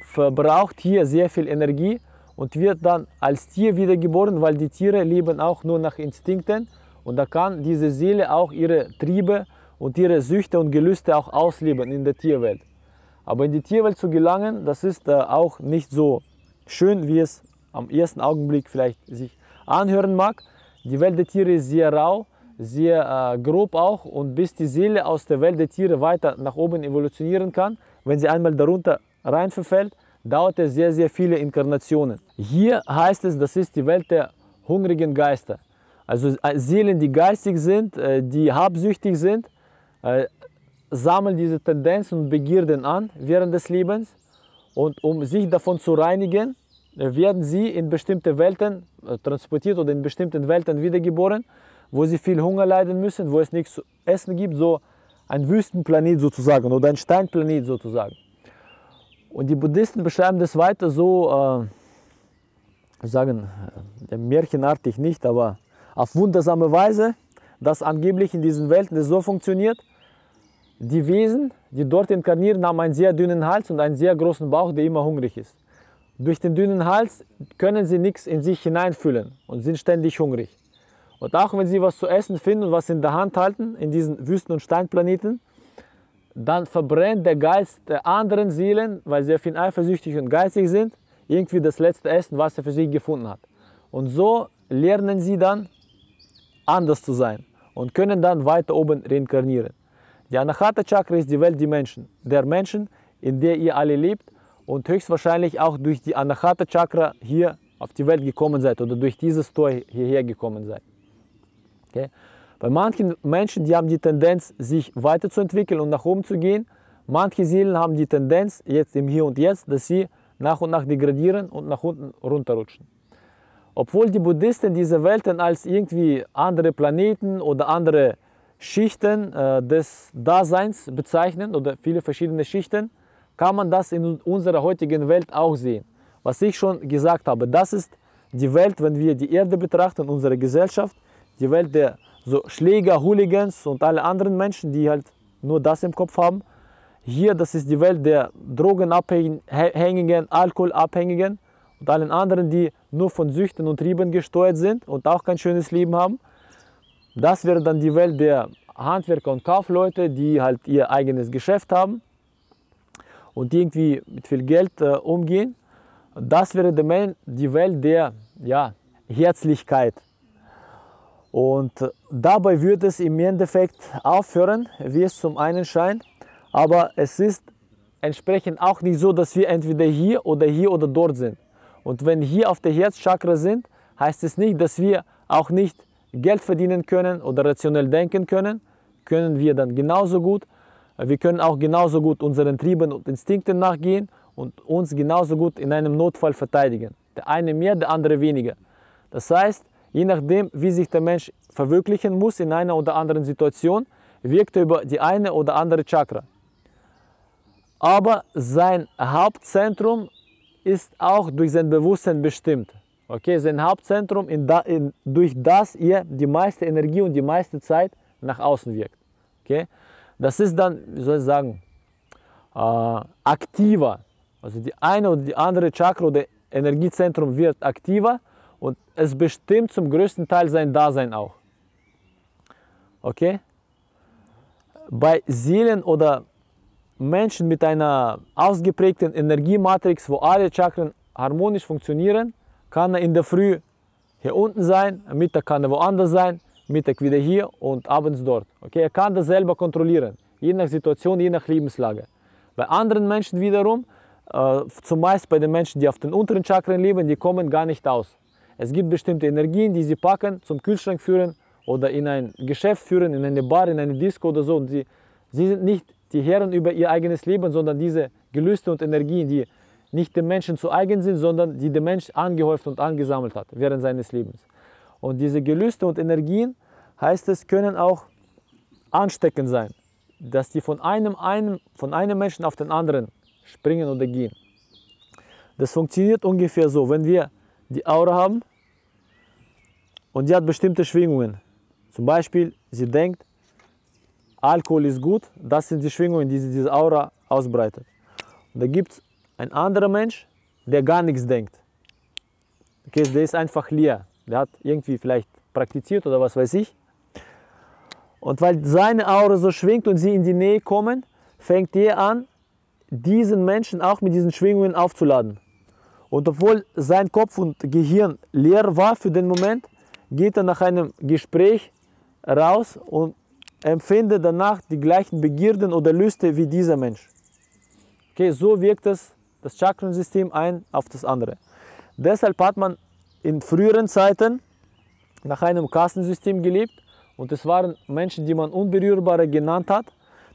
verbraucht hier sehr viel Energie und wird dann als Tier wiedergeboren, weil die Tiere leben auch nur nach Instinkten und da kann diese Seele auch ihre Triebe und ihre Süchte und Gelüste auch ausleben in der Tierwelt. Aber in die Tierwelt zu gelangen, das ist äh, auch nicht so schön, wie es am ersten Augenblick vielleicht sich anhören mag. Die Welt der Tiere ist sehr rau, sehr äh, grob auch und bis die Seele aus der Welt der Tiere weiter nach oben evolutionieren kann, wenn sie einmal darunter rein verfällt, dauert es sehr, sehr viele Inkarnationen. Hier heißt es, das ist die Welt der hungrigen Geister. Also äh, Seelen, die geistig sind, äh, die habsüchtig sind, äh, sammeln diese Tendenzen und Begierden an während des Lebens und um sich davon zu reinigen, werden sie in bestimmte Welten transportiert oder in bestimmten Welten wiedergeboren, wo sie viel Hunger leiden müssen, wo es nichts zu essen gibt, so ein Wüstenplanet sozusagen oder ein Steinplanet sozusagen. Und die Buddhisten beschreiben das weiter so, äh, sagen, äh, märchenartig nicht, aber auf wundersame Weise, dass angeblich in diesen Welten es so funktioniert, die Wesen, die dort inkarnieren, haben einen sehr dünnen Hals und einen sehr großen Bauch, der immer hungrig ist. Durch den dünnen Hals können sie nichts in sich hineinfüllen und sind ständig hungrig. Und auch wenn sie was zu essen finden und was in der Hand halten, in diesen Wüsten- und Steinplaneten, dann verbrennt der Geist der anderen Seelen, weil sie viel eifersüchtig und geistig sind, irgendwie das letzte Essen, was er für sich gefunden hat. Und so lernen sie dann anders zu sein und können dann weiter oben reinkarnieren. Die Anahata Chakra ist die Welt der Menschen, der Menschen, in der ihr alle lebt und höchstwahrscheinlich auch durch die Anahata Chakra hier auf die Welt gekommen seid oder durch dieses Tor hierher gekommen seid. Okay? Bei manchen Menschen, die haben die Tendenz, sich weiterzuentwickeln und nach oben zu gehen. Manche Seelen haben die Tendenz, jetzt im Hier und Jetzt, dass sie nach und nach degradieren und nach unten runterrutschen. Obwohl die Buddhisten diese Welten als irgendwie andere Planeten oder andere Schichten äh, des Daseins bezeichnen oder viele verschiedene Schichten, kann man das in unserer heutigen Welt auch sehen. Was ich schon gesagt habe, das ist die Welt, wenn wir die Erde betrachten, unsere Gesellschaft, die Welt der so Schläger, Hooligans und alle anderen Menschen, die halt nur das im Kopf haben. Hier, das ist die Welt der Drogenabhängigen, Alkoholabhängigen und allen anderen, die nur von Süchten und Trieben gesteuert sind und auch kein schönes Leben haben. Das wäre dann die Welt der Handwerker und Kaufleute, die halt ihr eigenes Geschäft haben und irgendwie mit viel Geld äh, umgehen. Das wäre die Welt der ja, Herzlichkeit. Und dabei wird es im Endeffekt aufhören, wie es zum einen scheint. Aber es ist entsprechend auch nicht so, dass wir entweder hier oder hier oder dort sind. Und wenn hier auf der Herzchakra sind, heißt es nicht, dass wir auch nicht Geld verdienen können oder rationell denken können, können wir dann genauso gut. Wir können auch genauso gut unseren Trieben und Instinkten nachgehen und uns genauso gut in einem Notfall verteidigen. Der eine mehr, der andere weniger. Das heißt, je nachdem, wie sich der Mensch verwirklichen muss in einer oder anderen Situation, wirkt er über die eine oder andere Chakra. Aber sein Hauptzentrum ist auch durch sein Bewusstsein bestimmt. Okay, sein Hauptzentrum, in da, in, durch das er die meiste Energie und die meiste Zeit nach außen wirkt. Okay? Das ist dann, wie soll ich sagen, äh, aktiver. Also die eine oder die andere Chakra oder Energiezentrum wird aktiver und es bestimmt zum größten Teil sein Dasein auch. Okay? Bei Seelen oder Menschen mit einer ausgeprägten Energiematrix, wo alle Chakren harmonisch funktionieren, kann er in der Früh hier unten sein, am Mittag kann er woanders sein, Mittag wieder hier und abends dort. Okay? Er kann das selber kontrollieren, je nach Situation, je nach Lebenslage. Bei anderen Menschen wiederum, äh, zumeist bei den Menschen, die auf den unteren Chakren leben, die kommen gar nicht aus. Es gibt bestimmte Energien, die sie packen, zum Kühlschrank führen oder in ein Geschäft führen, in eine Bar, in eine Disco oder so. Und sie, sie sind nicht die Herren über ihr eigenes Leben, sondern diese Gelüste und Energien, die nicht dem Menschen zu eigen sind, sondern die der Mensch angehäuft und angesammelt hat während seines Lebens. Und diese Gelüste und Energien, heißt es, können auch ansteckend sein, dass die von einem, einem, von einem Menschen auf den anderen springen oder gehen. Das funktioniert ungefähr so, wenn wir die Aura haben und die hat bestimmte Schwingungen. Zum Beispiel, sie denkt, Alkohol ist gut, das sind die Schwingungen, die diese Aura ausbreitet. Und da gibt es ein anderer Mensch, der gar nichts denkt. Okay, der ist einfach leer. Der hat irgendwie vielleicht praktiziert oder was weiß ich. Und weil seine Aura so schwingt und sie in die Nähe kommen, fängt er an, diesen Menschen auch mit diesen Schwingungen aufzuladen. Und obwohl sein Kopf und Gehirn leer war für den Moment, geht er nach einem Gespräch raus und empfindet danach die gleichen Begierden oder Lüste wie dieser Mensch. Okay, so wirkt es, das Chakrensystem ein auf das andere. Deshalb hat man in früheren Zeiten nach einem Kastensystem gelebt und es waren Menschen, die man Unberührbare genannt hat.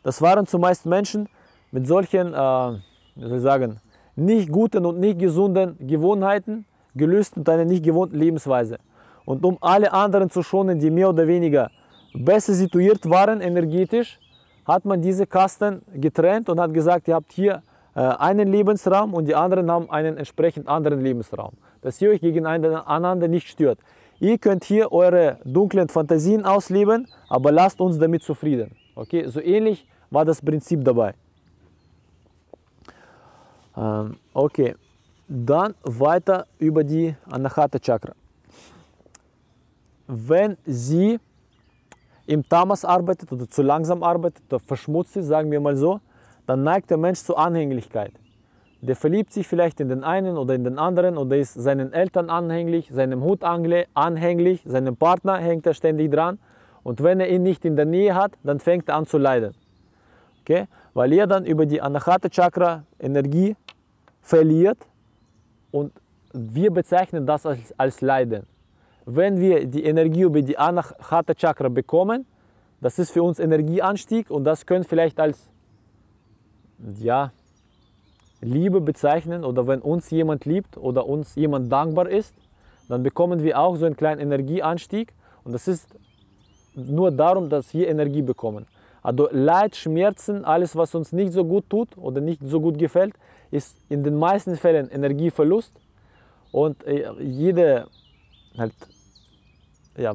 Das waren zumeist Menschen mit solchen, äh, wie soll ich sagen, nicht guten und nicht gesunden Gewohnheiten, gelöst und einer nicht gewohnten Lebensweise. Und um alle anderen zu schonen, die mehr oder weniger besser situiert waren energetisch, hat man diese Kasten getrennt und hat gesagt, ihr habt hier äh, einen Lebensraum und die anderen haben einen entsprechend anderen Lebensraum, dass ihr euch gegeneinander nicht stört. Ihr könnt hier eure dunklen Fantasien ausleben, aber lasst uns damit zufrieden. Okay, so ähnlich war das Prinzip dabei. Ähm, okay, dann weiter über die Anahata Chakra. Wenn sie im Tamas arbeitet oder zu langsam arbeitet oder verschmutzt ist, sagen wir mal so, dann neigt der Mensch zur Anhänglichkeit. Der verliebt sich vielleicht in den einen oder in den anderen oder ist seinen Eltern anhänglich, seinem Hut anhänglich, seinem Partner hängt er ständig dran. Und wenn er ihn nicht in der Nähe hat, dann fängt er an zu leiden. Okay? Weil er dann über die Anahata Chakra Energie verliert und wir bezeichnen das als, als Leiden. Wenn wir die Energie über die Anahata Chakra bekommen, das ist für uns Energieanstieg und das können vielleicht als ja, Liebe bezeichnen oder wenn uns jemand liebt oder uns jemand dankbar ist, dann bekommen wir auch so einen kleinen Energieanstieg und das ist nur darum, dass wir Energie bekommen. Also Leid, Schmerzen, alles was uns nicht so gut tut oder nicht so gut gefällt, ist in den meisten Fällen Energieverlust und äh, jede halt, ja,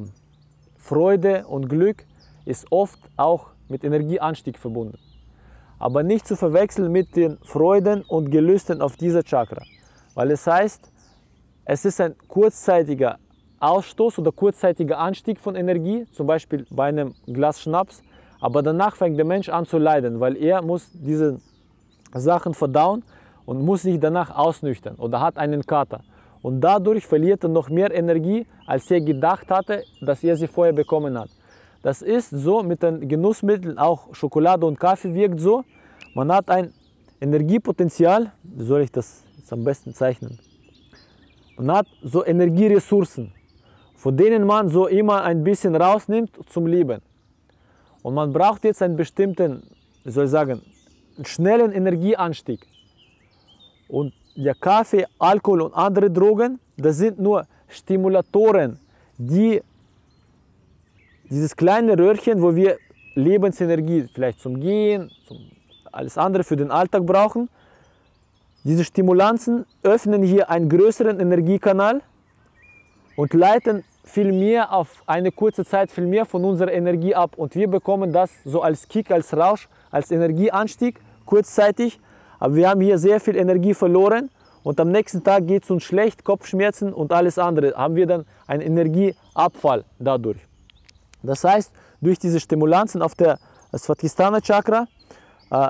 Freude und Glück ist oft auch mit Energieanstieg verbunden. Aber nicht zu verwechseln mit den Freuden und Gelüsten auf dieser Chakra. Weil es heißt, es ist ein kurzzeitiger Ausstoß oder kurzzeitiger Anstieg von Energie, zum Beispiel bei einem Glas Schnaps. Aber danach fängt der Mensch an zu leiden, weil er muss diese Sachen verdauen und muss sich danach ausnüchtern oder hat einen Kater. Und dadurch verliert er noch mehr Energie, als er gedacht hatte, dass er sie vorher bekommen hat. Das ist so mit den Genussmitteln, auch Schokolade und Kaffee wirkt so. Man hat ein Energiepotenzial, wie soll ich das jetzt am besten zeichnen? Man hat so Energieressourcen, von denen man so immer ein bisschen rausnimmt zum Leben. Und man braucht jetzt einen bestimmten, wie soll ich sagen, schnellen Energieanstieg. Und der Kaffee, Alkohol und andere Drogen, das sind nur Stimulatoren, die dieses kleine Röhrchen, wo wir Lebensenergie vielleicht zum Gehen, zum alles andere für den Alltag brauchen, diese Stimulanzen öffnen hier einen größeren Energiekanal und leiten viel mehr auf eine kurze Zeit viel mehr von unserer Energie ab und wir bekommen das so als Kick, als Rausch, als Energieanstieg kurzzeitig aber wir haben hier sehr viel Energie verloren und am nächsten Tag geht es uns schlecht, Kopfschmerzen und alles andere. Haben wir dann einen Energieabfall dadurch. Das heißt, durch diese Stimulanzen auf der Svatisthana Chakra äh,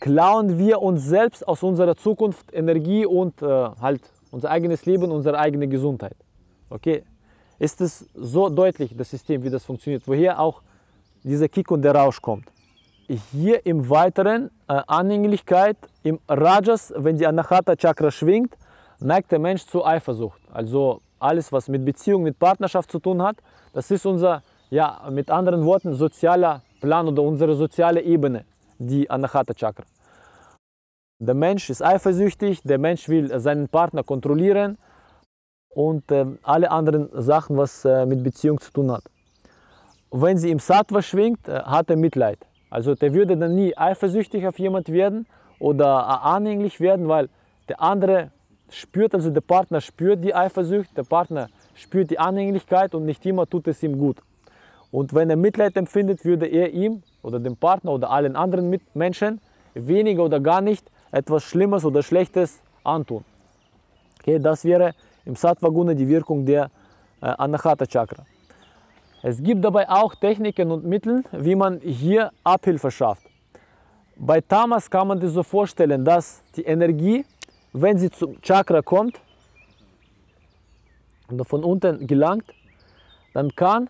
klauen wir uns selbst aus unserer Zukunft Energie und äh, halt unser eigenes Leben, unsere eigene Gesundheit. Okay? Ist es so deutlich, das System, wie das funktioniert, woher auch dieser Kick und der Rausch kommt. Hier im Weiteren äh, Anhänglichkeit im Rajas, wenn die Anahata Chakra schwingt, neigt der Mensch zur Eifersucht. Also alles, was mit Beziehung, mit Partnerschaft zu tun hat, das ist unser, ja, mit anderen Worten, sozialer Plan oder unsere soziale Ebene, die Anahata Chakra. Der Mensch ist eifersüchtig, der Mensch will seinen Partner kontrollieren und äh, alle anderen Sachen, was äh, mit Beziehung zu tun hat. Wenn sie im Sattva schwingt, äh, hat er Mitleid. Also der würde dann nie eifersüchtig auf jemand werden oder anhänglich werden, weil der andere spürt, also der Partner spürt die Eifersucht, der Partner spürt die Anhänglichkeit und nicht immer tut es ihm gut. Und wenn er Mitleid empfindet, würde er ihm oder dem Partner oder allen anderen Menschen weniger oder gar nicht etwas Schlimmes oder Schlechtes antun. Okay, das wäre im Sattva Guna die Wirkung der äh, Anahata Chakra. Es gibt dabei auch Techniken und Mittel, wie man hier Abhilfe schafft. Bei Tamas kann man sich so vorstellen, dass die Energie, wenn sie zum Chakra kommt und von unten gelangt, dann kann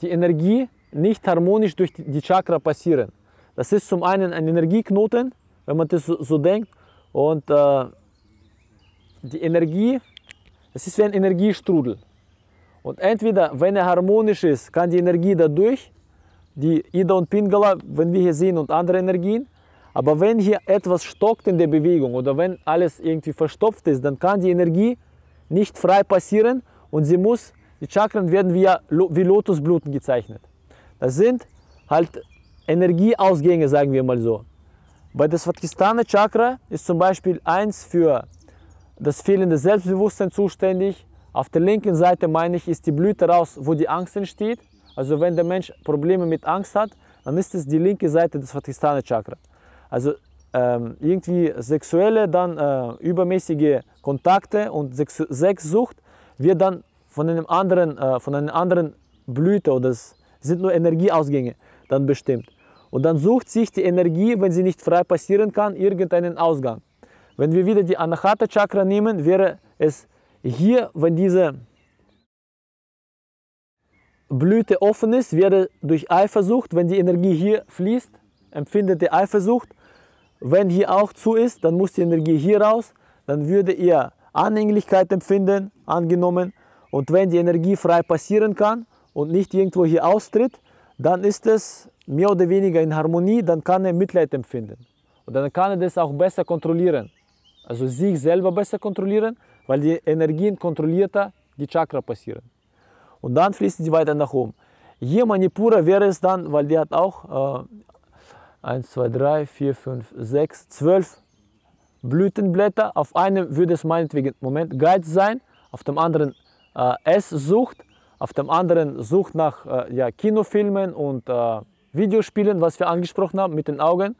die Energie nicht harmonisch durch die Chakra passieren. Das ist zum einen ein Energieknoten, wenn man das so, so denkt, und äh, die Energie, es ist wie ein Energiestrudel. Und entweder, wenn er harmonisch ist, kann die Energie dadurch, die Ida und Pingala, wenn wir hier sehen, und andere Energien. Aber wenn hier etwas stockt in der Bewegung oder wenn alles irgendwie verstopft ist, dann kann die Energie nicht frei passieren und sie muss, die Chakren werden wie, wie Lotusblüten gezeichnet. Das sind halt Energieausgänge, sagen wir mal so. Bei der Svatisthana Chakra ist zum Beispiel eins für das fehlende Selbstbewusstsein zuständig, auf der linken Seite, meine ich, ist die Blüte raus, wo die Angst entsteht. Also wenn der Mensch Probleme mit Angst hat, dann ist es die linke Seite des Vatisthana Chakra. Also ähm, irgendwie sexuelle, dann äh, übermäßige Kontakte und Sex Sexsucht wird dann von einem anderen, äh, von einer anderen Blüte oder es sind nur Energieausgänge dann bestimmt. Und dann sucht sich die Energie, wenn sie nicht frei passieren kann, irgendeinen Ausgang. Wenn wir wieder die Anahata Chakra nehmen, wäre es hier, wenn diese Blüte offen ist, werde durch Eifersucht, wenn die Energie hier fließt, empfindet die Eifersucht. Wenn hier auch zu ist, dann muss die Energie hier raus, dann würde er Anhänglichkeit empfinden, angenommen. Und wenn die Energie frei passieren kann und nicht irgendwo hier austritt, dann ist es mehr oder weniger in Harmonie, dann kann er Mitleid empfinden. Und dann kann er das auch besser kontrollieren. Also sich selber besser kontrollieren weil die Energien kontrollierter die Chakra passieren. Und dann fließen sie weiter nach oben. Hier Manipura wäre es dann, weil die hat auch äh, 1, 2, 3, 4, 5, 6, 12 Blütenblätter. Auf einem würde es meinetwegen Moment Geiz sein, auf dem anderen Esssucht, auf dem anderen Sucht nach äh, ja, Kinofilmen und äh, Videospielen, was wir angesprochen haben mit den Augen.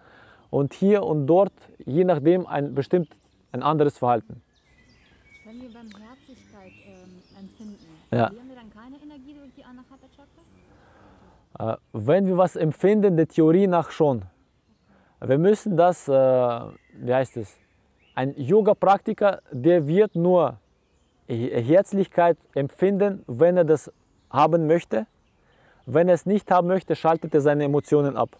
Und hier und dort, je nachdem, ein bestimmt ein anderes Verhalten. Wenn wir Barmherzigkeit ähm, empfinden, ja. verlieren wir dann keine Energie durch die Anahata Chakra? Äh, wenn wir was empfinden, der Theorie nach schon. Wir müssen das, äh, wie heißt es, ein Yoga-Praktiker, der wird nur Herzlichkeit empfinden, wenn er das haben möchte. Wenn er es nicht haben möchte, schaltet er seine Emotionen ab.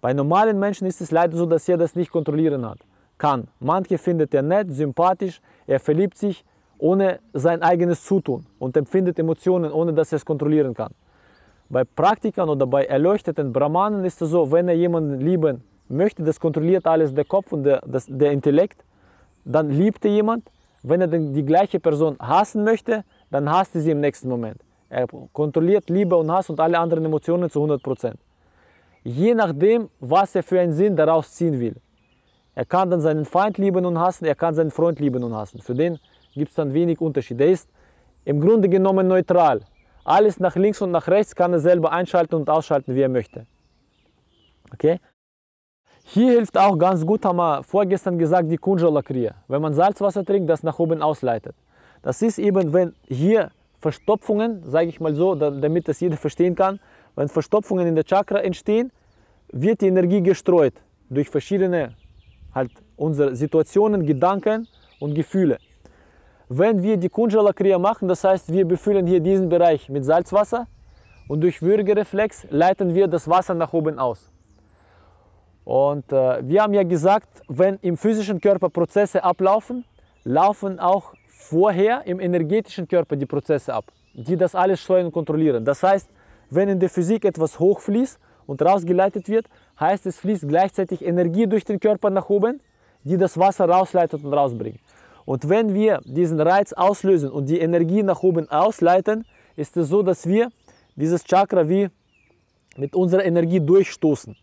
Bei normalen Menschen ist es leider so, dass er das nicht kontrollieren hat kann. Manche findet er nett, sympathisch, er verliebt sich ohne sein eigenes Zutun und empfindet Emotionen, ohne dass er es kontrollieren kann. Bei Praktikern oder bei erleuchteten Brahmanen ist es so, wenn er jemanden lieben möchte, das kontrolliert alles der Kopf und der, das, der Intellekt, dann liebt er jemand. Wenn er die gleiche Person hassen möchte, dann hasst er sie im nächsten Moment. Er kontrolliert Liebe und Hass und alle anderen Emotionen zu 100%. Je nachdem, was er für einen Sinn daraus ziehen will. Er kann dann seinen Feind lieben und hassen, er kann seinen Freund lieben und hassen. Für den gibt es dann wenig Unterschied. Er ist im Grunde genommen neutral. Alles nach links und nach rechts kann er selber einschalten und ausschalten, wie er möchte. Okay? Hier hilft auch ganz gut, haben wir vorgestern gesagt, die Kunjalakriya. Wenn man Salzwasser trinkt, das nach oben ausleitet. Das ist eben, wenn hier Verstopfungen, sage ich mal so, da, damit das jeder verstehen kann, wenn Verstopfungen in der Chakra entstehen, wird die Energie gestreut durch verschiedene halt unsere Situationen, Gedanken und Gefühle. Wenn wir die Kunjala Kriya machen, das heißt, wir befüllen hier diesen Bereich mit Salzwasser und durch Würgereflex leiten wir das Wasser nach oben aus. Und äh, wir haben ja gesagt, wenn im physischen Körper Prozesse ablaufen, laufen auch vorher im energetischen Körper die Prozesse ab, die das alles steuern und kontrollieren. Das heißt, wenn in der Physik etwas hochfließt und rausgeleitet wird, heißt es fließt gleichzeitig Energie durch den Körper nach oben, die das Wasser rausleitet und rausbringt. Und wenn wir diesen Reiz auslösen und die Energie nach oben ausleiten, ist es so, dass wir dieses Chakra wie mit unserer Energie durchstoßen.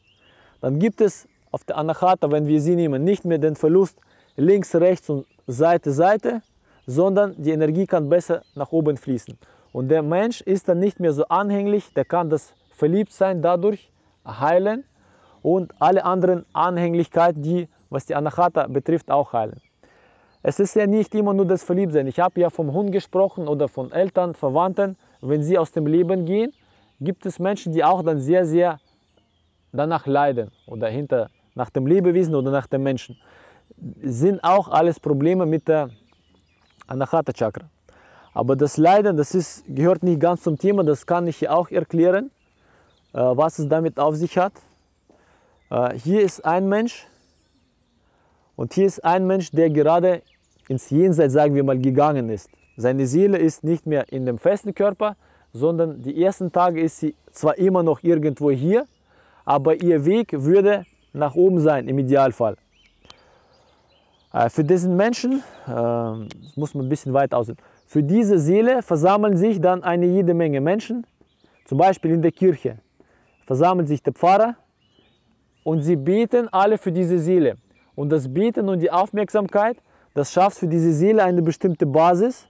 Dann gibt es auf der Anahata, wenn wir sie nehmen, nicht mehr den Verlust links, rechts und Seite, Seite, sondern die Energie kann besser nach oben fließen. Und der Mensch ist dann nicht mehr so anhänglich, der kann das Verliebtsein dadurch heilen und alle anderen Anhänglichkeiten, die, was die Anahata betrifft, auch heilen. Es ist ja nicht immer nur das Verliebtsein. Ich habe ja vom Hund gesprochen oder von Eltern, Verwandten. Wenn sie aus dem Leben gehen, gibt es Menschen, die auch dann sehr, sehr danach leiden oder hinter, nach dem Lebewesen oder nach dem Menschen. Sind auch alles Probleme mit der Anahata Chakra. Aber das Leiden, das ist, gehört nicht ganz zum Thema, das kann ich hier auch erklären, äh, was es damit auf sich hat. Äh, hier ist ein Mensch und hier ist ein Mensch, der gerade ins Jenseits, sagen wir mal, gegangen ist. Seine Seele ist nicht mehr in dem festen Körper, sondern die ersten Tage ist sie zwar immer noch irgendwo hier, aber ihr Weg würde nach oben sein im Idealfall. Äh, für diesen Menschen, das muss man ein bisschen weit aussehen, für diese Seele versammeln sich dann eine jede Menge Menschen, zum Beispiel in der Kirche. Versammelt sich der Pfarrer und sie beten alle für diese Seele. Und das Beten und die Aufmerksamkeit, das schafft für diese Seele eine bestimmte Basis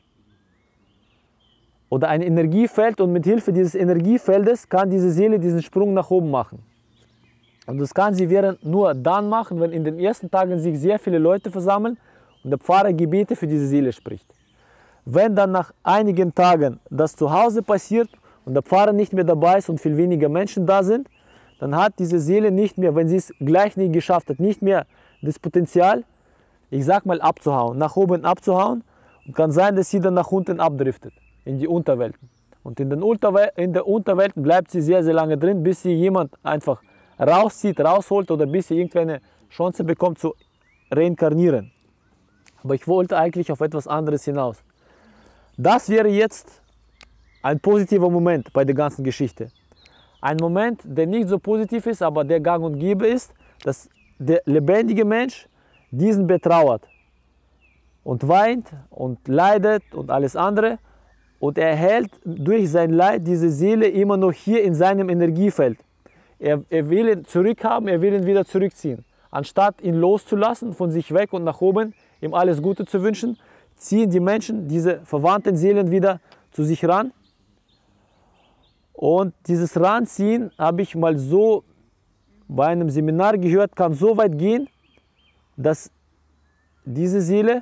oder ein Energiefeld und mit Hilfe dieses Energiefeldes kann diese Seele diesen Sprung nach oben machen. Und das kann sie während nur dann machen, wenn in den ersten Tagen sich sehr viele Leute versammeln und der Pfarrer Gebete für diese Seele spricht. Wenn dann nach einigen Tagen das zu Hause passiert und der Pfarrer nicht mehr dabei ist und viel weniger Menschen da sind, dann hat diese Seele nicht mehr, wenn sie es gleich nicht geschafft hat, nicht mehr das Potenzial, ich sag mal abzuhauen, nach oben abzuhauen und kann sein, dass sie dann nach unten abdriftet, in die Unterwelten. Und in, den Unterwel in der Unterwelt bleibt sie sehr, sehr lange drin, bis sie jemand einfach rauszieht, rausholt oder bis sie irgendeine Chance bekommt zu reinkarnieren. Aber ich wollte eigentlich auf etwas anderes hinaus. Das wäre jetzt ein positiver Moment bei der ganzen Geschichte. Ein Moment, der nicht so positiv ist, aber der gang und gäbe ist, dass der lebendige Mensch diesen betrauert und weint und leidet und alles andere und er hält durch sein Leid diese Seele immer noch hier in seinem Energiefeld. Er, er will ihn zurückhaben, er will ihn wieder zurückziehen. Anstatt ihn loszulassen, von sich weg und nach oben, ihm alles Gute zu wünschen, ziehen die Menschen diese verwandten Seelen wieder zu sich ran. Und dieses Ranziehen habe ich mal so bei einem Seminar gehört, kann so weit gehen, dass diese Seele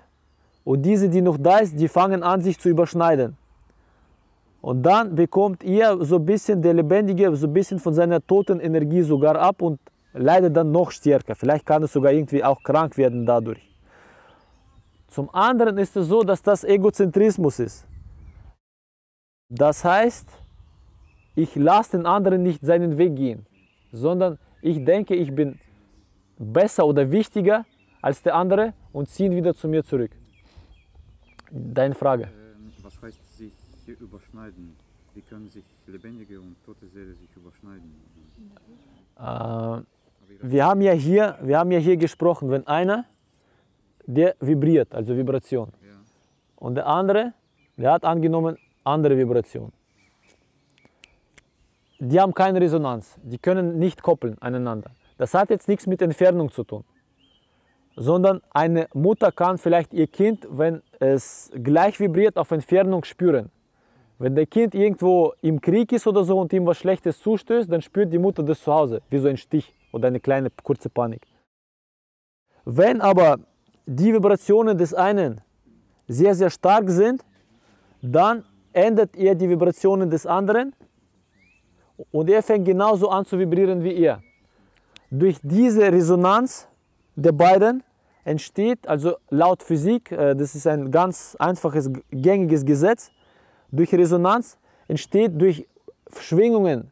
und diese, die noch da ist, die fangen an, sich zu überschneiden. Und dann bekommt ihr so ein bisschen der Lebendige, so ein bisschen von seiner toten Energie sogar ab und leidet dann noch stärker. Vielleicht kann es sogar irgendwie auch krank werden dadurch. Zum anderen ist es so, dass das Egozentrismus ist. Das heißt, ich lasse den anderen nicht seinen Weg gehen, sondern ich denke, ich bin besser oder wichtiger als der andere und ziehe ihn wieder zu mir zurück. Deine Frage. Ähm, Was heißt sich überschneiden? Wie können sich lebendige und tote Seele sich überschneiden? Äh, wir, haben ja hier, wir haben ja hier gesprochen, wenn einer, der vibriert, also Vibration, Ja. und der andere, der hat angenommen andere Vibration. Die haben keine Resonanz, die können nicht koppeln aneinander. Das hat jetzt nichts mit Entfernung zu tun, sondern eine Mutter kann vielleicht ihr Kind, wenn es gleich vibriert, auf Entfernung spüren. Wenn der Kind irgendwo im Krieg ist oder so und ihm was Schlechtes zustößt, dann spürt die Mutter das zu Hause, wie so ein Stich oder eine kleine kurze Panik. Wenn aber die Vibrationen des einen sehr, sehr stark sind, dann verändert er die Vibrationen des anderen und er fängt genauso an zu vibrieren wie er. Durch diese Resonanz der beiden entsteht, also laut Physik, äh, das ist ein ganz einfaches, gängiges Gesetz, durch Resonanz entsteht durch Schwingungen,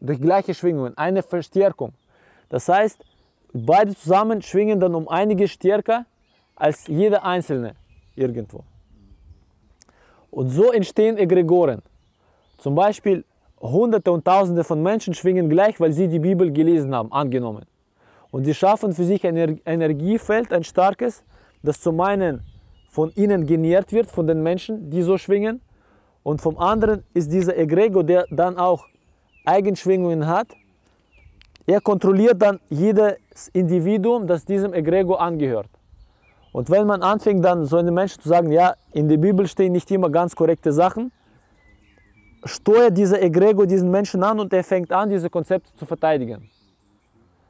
durch gleiche Schwingungen, eine Verstärkung. Das heißt, beide zusammen schwingen dann um einige stärker als jeder einzelne irgendwo. Und so entstehen Egregoren. Zum Beispiel Hunderte und Tausende von Menschen schwingen gleich, weil sie die Bibel gelesen haben, angenommen. Und sie schaffen für sich ein Energiefeld, ein starkes, das zum einen von ihnen genährt wird, von den Menschen, die so schwingen. Und vom anderen ist dieser Egregor, der dann auch Eigenschwingungen hat. Er kontrolliert dann jedes Individuum, das diesem Egregor angehört. Und wenn man anfängt, dann so einem Menschen zu sagen, ja, in der Bibel stehen nicht immer ganz korrekte Sachen, steuert dieser Egregor diesen Menschen an und er fängt an, diese Konzepte zu verteidigen.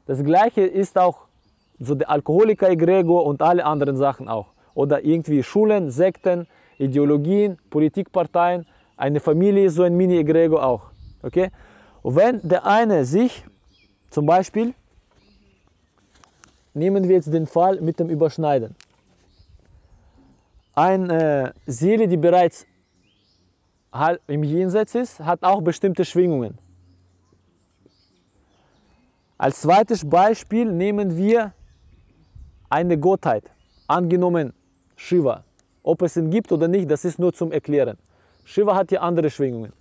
Das gleiche ist auch so der Alkoholiker-Egregor und alle anderen Sachen auch. Oder irgendwie Schulen, Sekten, Ideologien, Politikparteien, eine Familie so ein Mini-Egregor auch. Okay? Und wenn der eine sich zum Beispiel, nehmen wir jetzt den Fall mit dem Überschneiden. Eine äh, Seele, die bereits im Jenseits ist, hat auch bestimmte Schwingungen. Als zweites Beispiel nehmen wir eine Gottheit, angenommen Shiva. Ob es ihn gibt oder nicht, das ist nur zum Erklären. Shiva hat ja andere Schwingungen.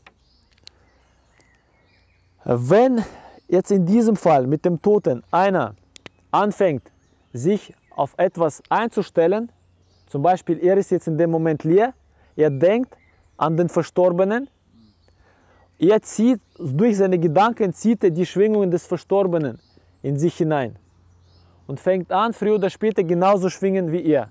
Wenn jetzt in diesem Fall mit dem Toten einer anfängt, sich auf etwas einzustellen, zum Beispiel er ist jetzt in dem Moment leer, er denkt, an den Verstorbenen. Er zieht, durch seine Gedanken zieht er die Schwingungen des Verstorbenen in sich hinein und fängt an, früher oder später genauso schwingen wie er.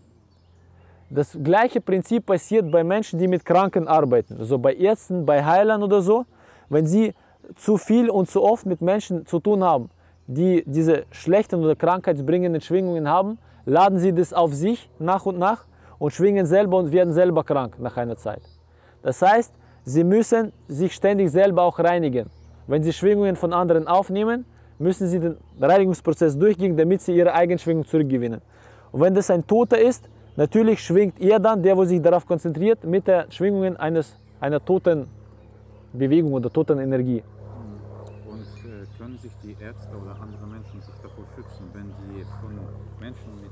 Das gleiche Prinzip passiert bei Menschen, die mit Kranken arbeiten, also bei Ärzten, bei Heilern oder so. Wenn sie zu viel und zu oft mit Menschen zu tun haben, die diese schlechten oder krankheitsbringenden Schwingungen haben, laden sie das auf sich nach und nach und schwingen selber und werden selber krank nach einer Zeit. Das heißt, sie müssen sich ständig selber auch reinigen. Wenn sie Schwingungen von anderen aufnehmen, müssen sie den Reinigungsprozess durchgehen, damit sie ihre Eigenschwingung zurückgewinnen. Und wenn das ein Toter ist, natürlich schwingt er dann, der, wo sich darauf konzentriert, mit der Schwingungen eines, einer toten Bewegung oder toten Energie. Und äh, können sich die Ärzte oder andere Menschen sich davor schützen, wenn sie von Menschen mit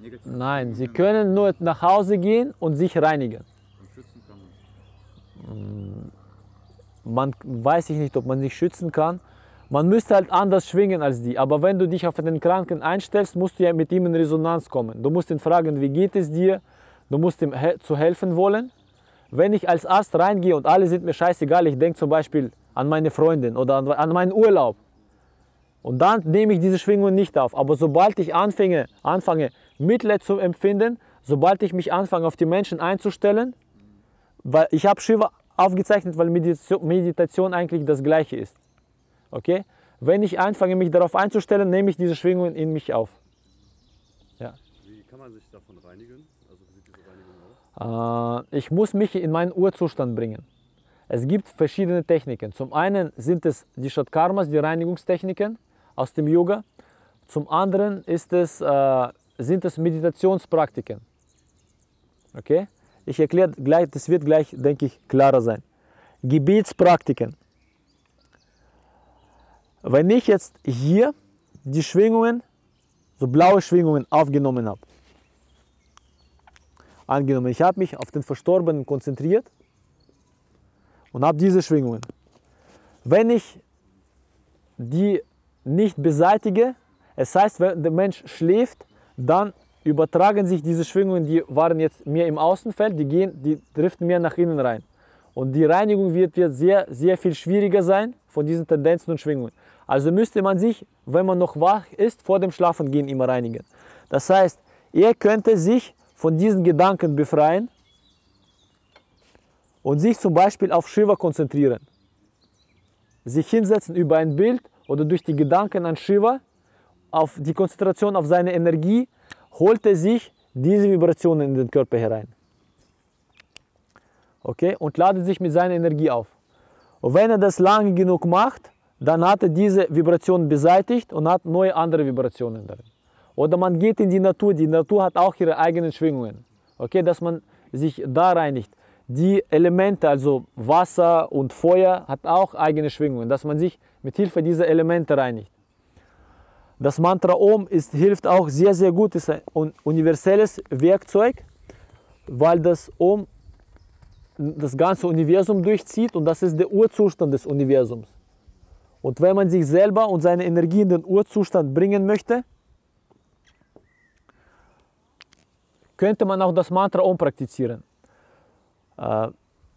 negativen Nein, sie können nur nach Hause gehen und sich reinigen. Und schützen kann man. man weiß ich nicht, ob man sich schützen kann. Man müsste halt anders schwingen als die. Aber wenn du dich auf den Kranken einstellst, musst du ja mit ihm in Resonanz kommen. Du musst ihn fragen, wie geht es dir? Du musst ihm he zu helfen wollen. Wenn ich als Arzt reingehe und alle sind mir scheißegal, ich denke zum Beispiel an meine Freundin oder an, an meinen Urlaub. Und dann nehme ich diese Schwingung nicht auf. Aber sobald ich anfange, anfange Mitleid zu empfinden, sobald ich mich anfange, auf die Menschen einzustellen, weil ich habe Shiva aufgezeichnet, weil Meditation, Meditation eigentlich das Gleiche ist. Okay? Wenn ich anfange, mich darauf einzustellen, nehme ich diese Schwingungen in mich auf. Wie kann man sich davon reinigen? Also wie sieht diese Reinigung aus? Äh, ich muss mich in meinen Urzustand bringen. Es gibt verschiedene Techniken. Zum einen sind es die Shatkarmas, die Reinigungstechniken aus dem Yoga. Zum anderen ist es, äh, sind es Meditationspraktiken. Okay? Ich erkläre gleich, das wird gleich, denke ich, klarer sein. Gebetspraktiken. Wenn ich jetzt hier die Schwingungen, so blaue Schwingungen aufgenommen habe, angenommen, ich habe mich auf den Verstorbenen konzentriert und habe diese Schwingungen. Wenn ich die nicht beseitige, es heißt, wenn der Mensch schläft, dann übertragen sich diese Schwingungen, die waren jetzt mehr im Außenfeld, die, gehen, die driften mehr nach innen rein. Und die Reinigung wird, wird sehr, sehr viel schwieriger sein von diesen Tendenzen und Schwingungen. Also müsste man sich, wenn man noch wach ist, vor dem Schlafengehen immer reinigen. Das heißt, er könnte sich von diesen Gedanken befreien und sich zum Beispiel auf Shiva konzentrieren. Sich hinsetzen über ein Bild oder durch die Gedanken an Shiva, auf die Konzentration auf seine Energie, holt er sich diese Vibrationen in den Körper herein. okay, und ladet sich mit seiner Energie auf. Und wenn er das lange genug macht, dann hat er diese Vibration beseitigt und hat neue andere Vibrationen darin. Oder man geht in die Natur, die Natur hat auch ihre eigenen Schwingungen. Okay, dass man sich da reinigt. Die Elemente, also Wasser und Feuer, hat auch eigene Schwingungen, dass man sich mit Hilfe dieser Elemente reinigt. Das Mantra Om ist, hilft auch sehr, sehr gut, ist ein universelles Werkzeug, weil das Om das ganze Universum durchzieht und das ist der Urzustand des Universums. Und wenn man sich selber und seine Energie in den Urzustand bringen möchte, könnte man auch das Mantra Om praktizieren. Äh,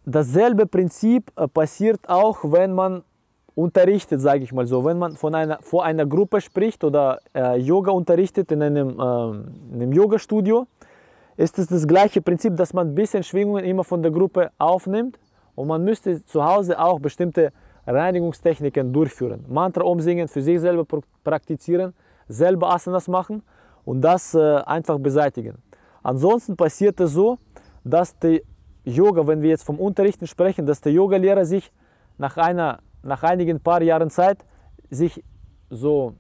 dasselbe Prinzip äh, passiert auch, wenn man unterrichtet, sage ich mal so. Wenn man von einer, vor einer Gruppe spricht oder äh, Yoga unterrichtet in einem, äh, in einem Yoga-Studio, ist es das gleiche Prinzip, dass man ein bisschen Schwingungen immer von der Gruppe aufnimmt und man müsste zu Hause auch bestimmte Reinigungstechniken durchführen. Mantra umsingen, für sich selber praktizieren, selber Asanas machen und das äh, einfach beseitigen. Ansonsten passiert es so, dass der Yoga, wenn wir jetzt vom Unterrichten sprechen, dass der Yogalehrer sich nach, einer, nach einigen paar Jahren Zeit sich so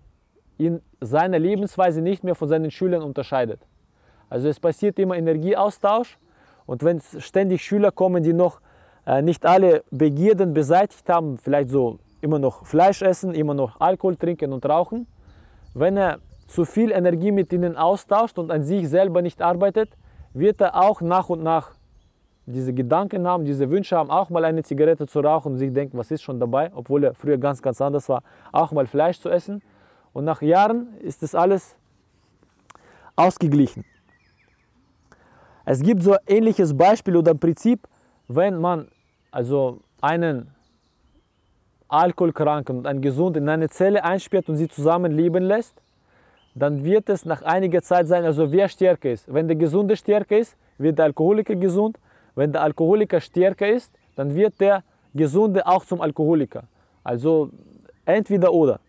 in seiner Lebensweise nicht mehr von seinen Schülern unterscheidet. Also es passiert immer Energieaustausch und wenn ständig Schüler kommen, die noch nicht alle Begierden beseitigt haben, vielleicht so immer noch Fleisch essen, immer noch Alkohol trinken und rauchen, wenn er zu viel Energie mit ihnen austauscht und an sich selber nicht arbeitet, wird er auch nach und nach diese Gedanken haben, diese Wünsche haben, auch mal eine Zigarette zu rauchen und sich denken, was ist schon dabei, obwohl er früher ganz, ganz anders war, auch mal Fleisch zu essen. Und nach Jahren ist das alles ausgeglichen. Es gibt so ein ähnliches Beispiel oder Prinzip, wenn man also einen Alkoholkranken und einen Gesunden in eine Zelle einsperrt und sie zusammen leben lässt, dann wird es nach einiger Zeit sein, also wer stärker ist. Wenn der Gesunde stärker ist, wird der Alkoholiker gesund. Wenn der Alkoholiker stärker ist, dann wird der Gesunde auch zum Alkoholiker. Also entweder oder.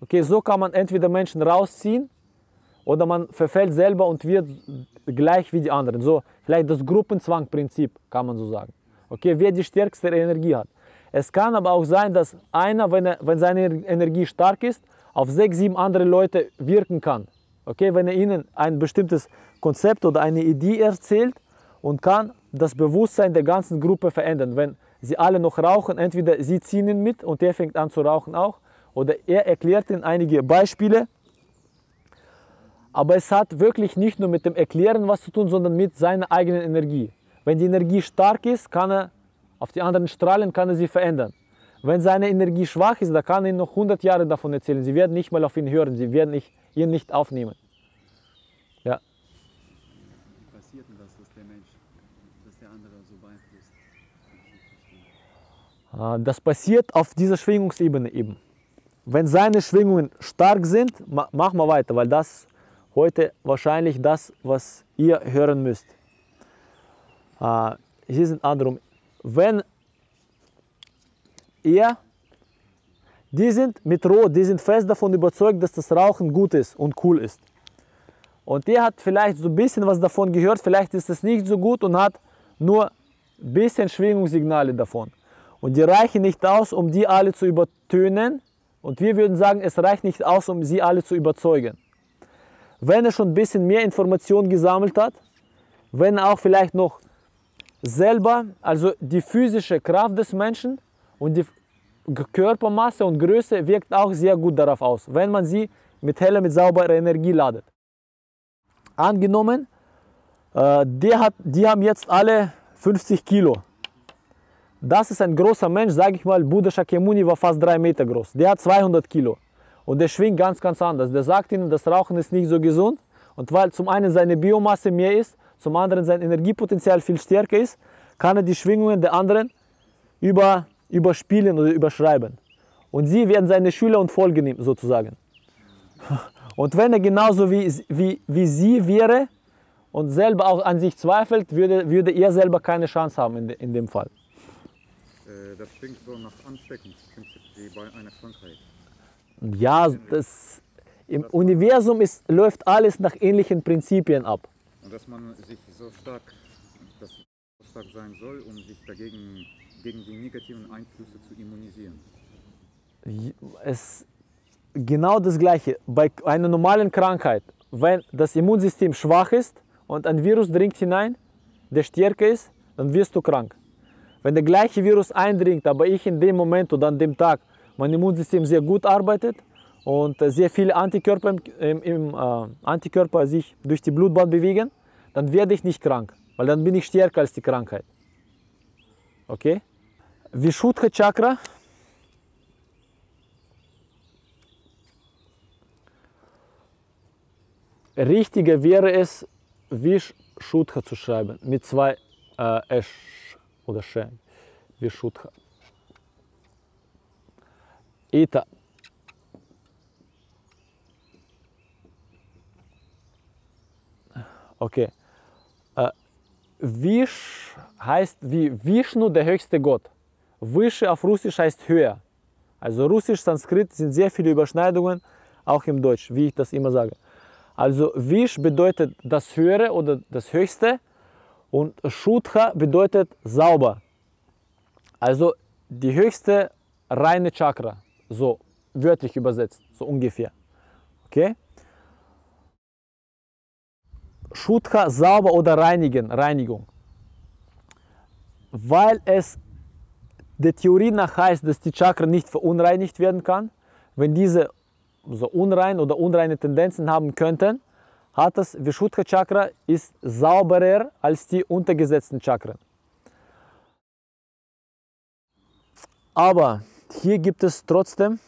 Okay, so kann man entweder Menschen rausziehen oder man verfällt selber und wird gleich wie die anderen. So vielleicht das Gruppenzwangprinzip kann man so sagen. Okay, wer die stärkste Energie hat. Es kann aber auch sein, dass einer, wenn, er, wenn seine Energie stark ist, auf sechs, sieben andere Leute wirken kann. Okay, wenn er ihnen ein bestimmtes Konzept oder eine Idee erzählt und kann das Bewusstsein der ganzen Gruppe verändern. Wenn sie alle noch rauchen, entweder sie ziehen ihn mit und der fängt an zu rauchen auch, oder er erklärt ihnen einige Beispiele. Aber es hat wirklich nicht nur mit dem Erklären was zu tun, sondern mit seiner eigenen Energie. Wenn die Energie stark ist, kann er auf die anderen strahlen, kann er sie verändern. Wenn seine Energie schwach ist, dann kann er ihnen noch 100 Jahre davon erzählen. Sie werden nicht mal auf ihn hören, sie werden nicht, ihn nicht aufnehmen. Ja. Wie passiert denn das, dass der Mensch, dass der andere so beeinflusst? Ah, das passiert auf dieser Schwingungsebene eben. Wenn seine Schwingungen stark sind, machen wir weiter, weil das heute wahrscheinlich das, was ihr hören müsst. Ah, hier sind andere. Wenn er, die sind mit Rot, die sind fest davon überzeugt, dass das Rauchen gut ist und cool ist. Und der hat vielleicht so ein bisschen was davon gehört, vielleicht ist es nicht so gut und hat nur ein bisschen Schwingungssignale davon. Und die reichen nicht aus, um die alle zu übertönen. Und wir würden sagen, es reicht nicht aus, um sie alle zu überzeugen. Wenn er schon ein bisschen mehr Informationen gesammelt hat, wenn er auch vielleicht noch selber, also die physische Kraft des Menschen und die Körpermasse und Größe wirkt auch sehr gut darauf aus, wenn man sie mit heller, mit sauberer Energie ladet. Angenommen, äh, die, hat, die haben jetzt alle 50 Kilo. Das ist ein großer Mensch, sage ich mal, Buddha Shakyamuni war fast drei Meter groß. Der hat 200 Kilo und der schwingt ganz, ganz anders. Der sagt ihnen, das Rauchen ist nicht so gesund und weil zum einen seine Biomasse mehr ist, zum anderen sein Energiepotenzial viel stärker ist, kann er die Schwingungen der anderen über überspielen oder überschreiben. Und sie werden seine Schüler und Folge nehmen, sozusagen. Und wenn er genauso wie, wie, wie sie wäre und selber auch an sich zweifelt, würde, würde er selber keine Chance haben in, de, in dem Fall. Äh, das klingt so nach Ansteckungsprinzip wie bei einer Krankheit. Ja, das, im Universum ist, läuft alles nach ähnlichen Prinzipien ab. Dass man sich so stark, dass stark sein soll, um sich dagegen gegen die negativen Einflüsse zu immunisieren. Es genau das Gleiche. Bei einer normalen Krankheit, wenn das Immunsystem schwach ist und ein Virus dringt hinein, der stärker ist, dann wirst du krank. Wenn der gleiche Virus eindringt, aber ich in dem Moment oder an dem Tag mein Immunsystem sehr gut arbeitet und sehr viele Antikörper, im, im, äh, Antikörper sich durch die Blutbahn bewegen, dann werde ich nicht krank, weil dann bin ich stärker als die Krankheit. Okay? Vishuddha Chakra Richtiger wäre es, Vishuddha zu schreiben, mit zwei äh, Esch oder Sch. Vishuddha. Eta. Okay. Vish heißt wie Vishnu, der höchste Gott. Vishe auf Russisch heißt höher. Also Russisch, Sanskrit sind sehr viele Überschneidungen, auch im Deutsch, wie ich das immer sage. Also Vish bedeutet das Höhere oder das Höchste und Shuddha bedeutet sauber. Also die höchste reine Chakra, so wörtlich übersetzt, so ungefähr. Okay? Shuddha sauber oder reinigen, Reinigung. Weil es der Theorie nach heißt, dass die Chakra nicht verunreinigt werden kann, wenn diese so unrein oder unreine Tendenzen haben könnten, hat das Vishuddha Chakra ist sauberer als die untergesetzten Chakren. Aber hier gibt es trotzdem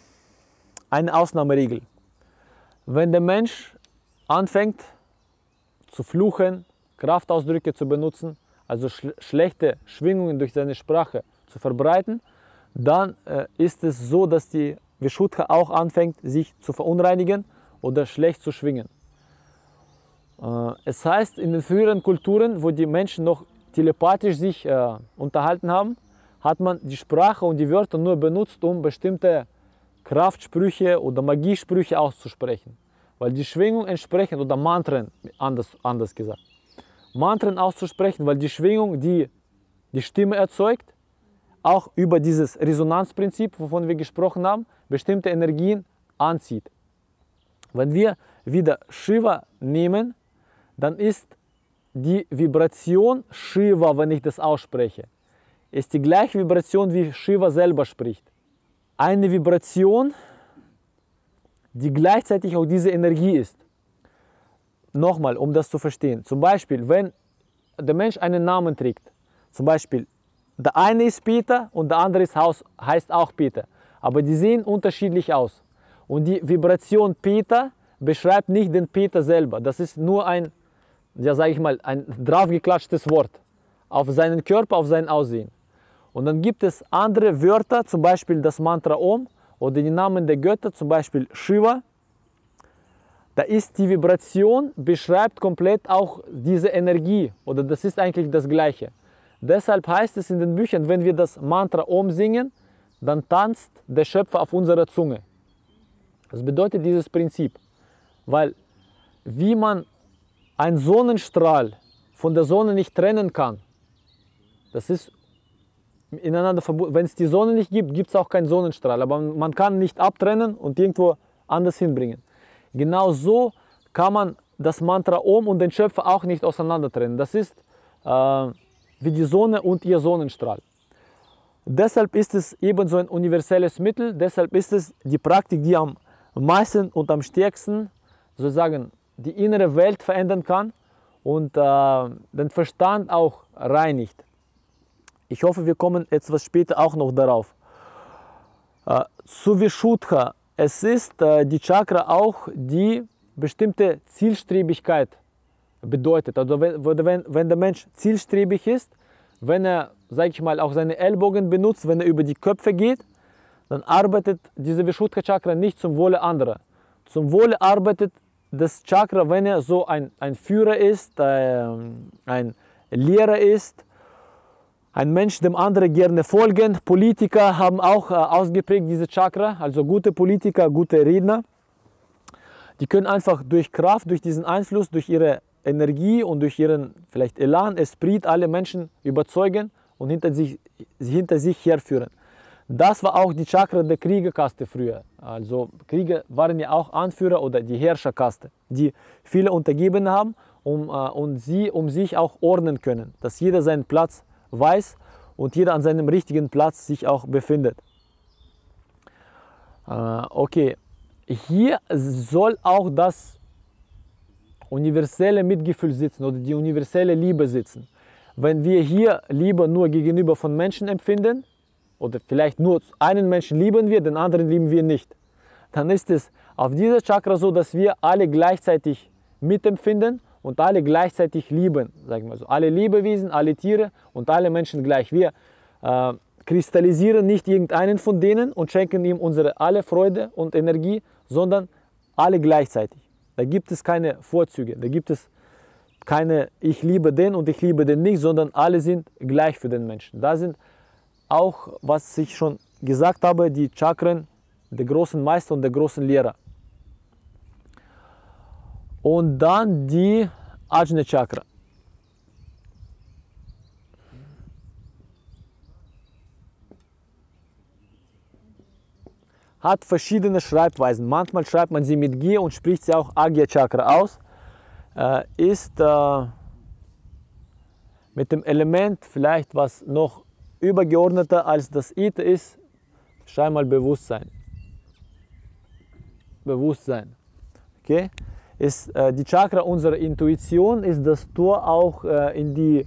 eine Ausnahmeregel. Wenn der Mensch anfängt zu fluchen, Kraftausdrücke zu benutzen, also sch schlechte Schwingungen durch seine Sprache zu verbreiten, dann äh, ist es so, dass die Vishuddha auch anfängt, sich zu verunreinigen oder schlecht zu schwingen. Äh, es heißt, in den früheren Kulturen, wo die Menschen noch telepathisch sich äh, unterhalten haben, hat man die Sprache und die Wörter nur benutzt, um bestimmte Kraftsprüche oder Magiesprüche auszusprechen. Weil die Schwingung entsprechend, oder Mantren, anders, anders gesagt, Mantren auszusprechen, weil die Schwingung, die die Stimme erzeugt, auch über dieses Resonanzprinzip, wovon wir gesprochen haben, bestimmte Energien anzieht. Wenn wir wieder Shiva nehmen, dann ist die Vibration Shiva, wenn ich das ausspreche, ist die gleiche Vibration, wie Shiva selber spricht. Eine Vibration, die gleichzeitig auch diese Energie ist. Nochmal, um das zu verstehen. Zum Beispiel, wenn der Mensch einen Namen trägt, zum Beispiel der eine ist Peter und der andere ist Haus, heißt auch Peter. Aber die sehen unterschiedlich aus. Und die Vibration Peter beschreibt nicht den Peter selber. Das ist nur ein, ja sage ich mal, ein draufgeklatschtes Wort auf seinen Körper, auf sein Aussehen. Und dann gibt es andere Wörter, zum Beispiel das Mantra Om oder die Namen der Götter, zum Beispiel Shiva. Da ist die Vibration, beschreibt komplett auch diese Energie oder das ist eigentlich das Gleiche. Deshalb heißt es in den Büchern, wenn wir das Mantra Om singen, dann tanzt der Schöpfer auf unserer Zunge. Das bedeutet dieses Prinzip, weil wie man einen Sonnenstrahl von der Sonne nicht trennen kann, das ist ineinander verbunden. Wenn es die Sonne nicht gibt, gibt es auch keinen Sonnenstrahl, aber man kann nicht abtrennen und irgendwo anders hinbringen. Genau so kann man das Mantra Om und den Schöpfer auch nicht auseinander trennen. Das ist äh, wie die Sonne und ihr Sonnenstrahl. Deshalb ist es ebenso ein universelles Mittel, deshalb ist es die Praktik, die am meisten und am stärksten sozusagen die innere Welt verändern kann und äh, den Verstand auch reinigt. Ich hoffe, wir kommen etwas später auch noch darauf. Äh, Suvishuddha, es ist äh, die Chakra auch, die bestimmte Zielstrebigkeit bedeutet. Also wenn, wenn, der Mensch zielstrebig ist, wenn er, sage ich mal, auch seine Ellbogen benutzt, wenn er über die Köpfe geht, dann arbeitet diese Vishuddha Chakra nicht zum Wohle anderer. Zum Wohle arbeitet das Chakra, wenn er so ein, ein Führer ist, äh, ein Lehrer ist, ein Mensch, dem andere gerne folgen. Politiker haben auch äh, ausgeprägt diese Chakra, also gute Politiker, gute Redner. Die können einfach durch Kraft, durch diesen Einfluss, durch ihre Energie und durch ihren vielleicht Elan, Esprit alle Menschen überzeugen und hinter sich, hinter sich herführen. Das war auch die Chakra der Kriegerkaste früher. Also Krieger waren ja auch Anführer oder die Herrscherkaste, die viele untergeben haben um, äh, und sie um sich auch ordnen können, dass jeder seinen Platz weiß und jeder an seinem richtigen Platz sich auch befindet. Äh, okay, hier soll auch das universelle Mitgefühl sitzen oder die universelle Liebe sitzen. Wenn wir hier Liebe nur gegenüber von Menschen empfinden, oder vielleicht nur einen Menschen lieben wir, den anderen lieben wir nicht, dann ist es auf dieser Chakra so, dass wir alle gleichzeitig mitempfinden und alle gleichzeitig lieben, sagen wir so. Alle Lebewesen, alle Tiere und alle Menschen gleich. Wir äh, kristallisieren nicht irgendeinen von denen und schenken ihm unsere alle Freude und Energie, sondern alle gleichzeitig. Da gibt es keine Vorzüge, da gibt es keine ich liebe den und ich liebe den nicht, sondern alle sind gleich für den Menschen. Da sind auch, was ich schon gesagt habe, die Chakren der großen Meister und der großen Lehrer. Und dann die Ajna Chakra. Hat verschiedene Schreibweisen. Manchmal schreibt man sie mit G und spricht sie auch Agya Chakra aus. Äh, ist äh, mit dem Element vielleicht was noch übergeordneter als das Ita ist, scheinbar Bewusstsein. Bewusstsein. Okay? Ist, äh, die Chakra unserer Intuition ist das Tor auch äh, in die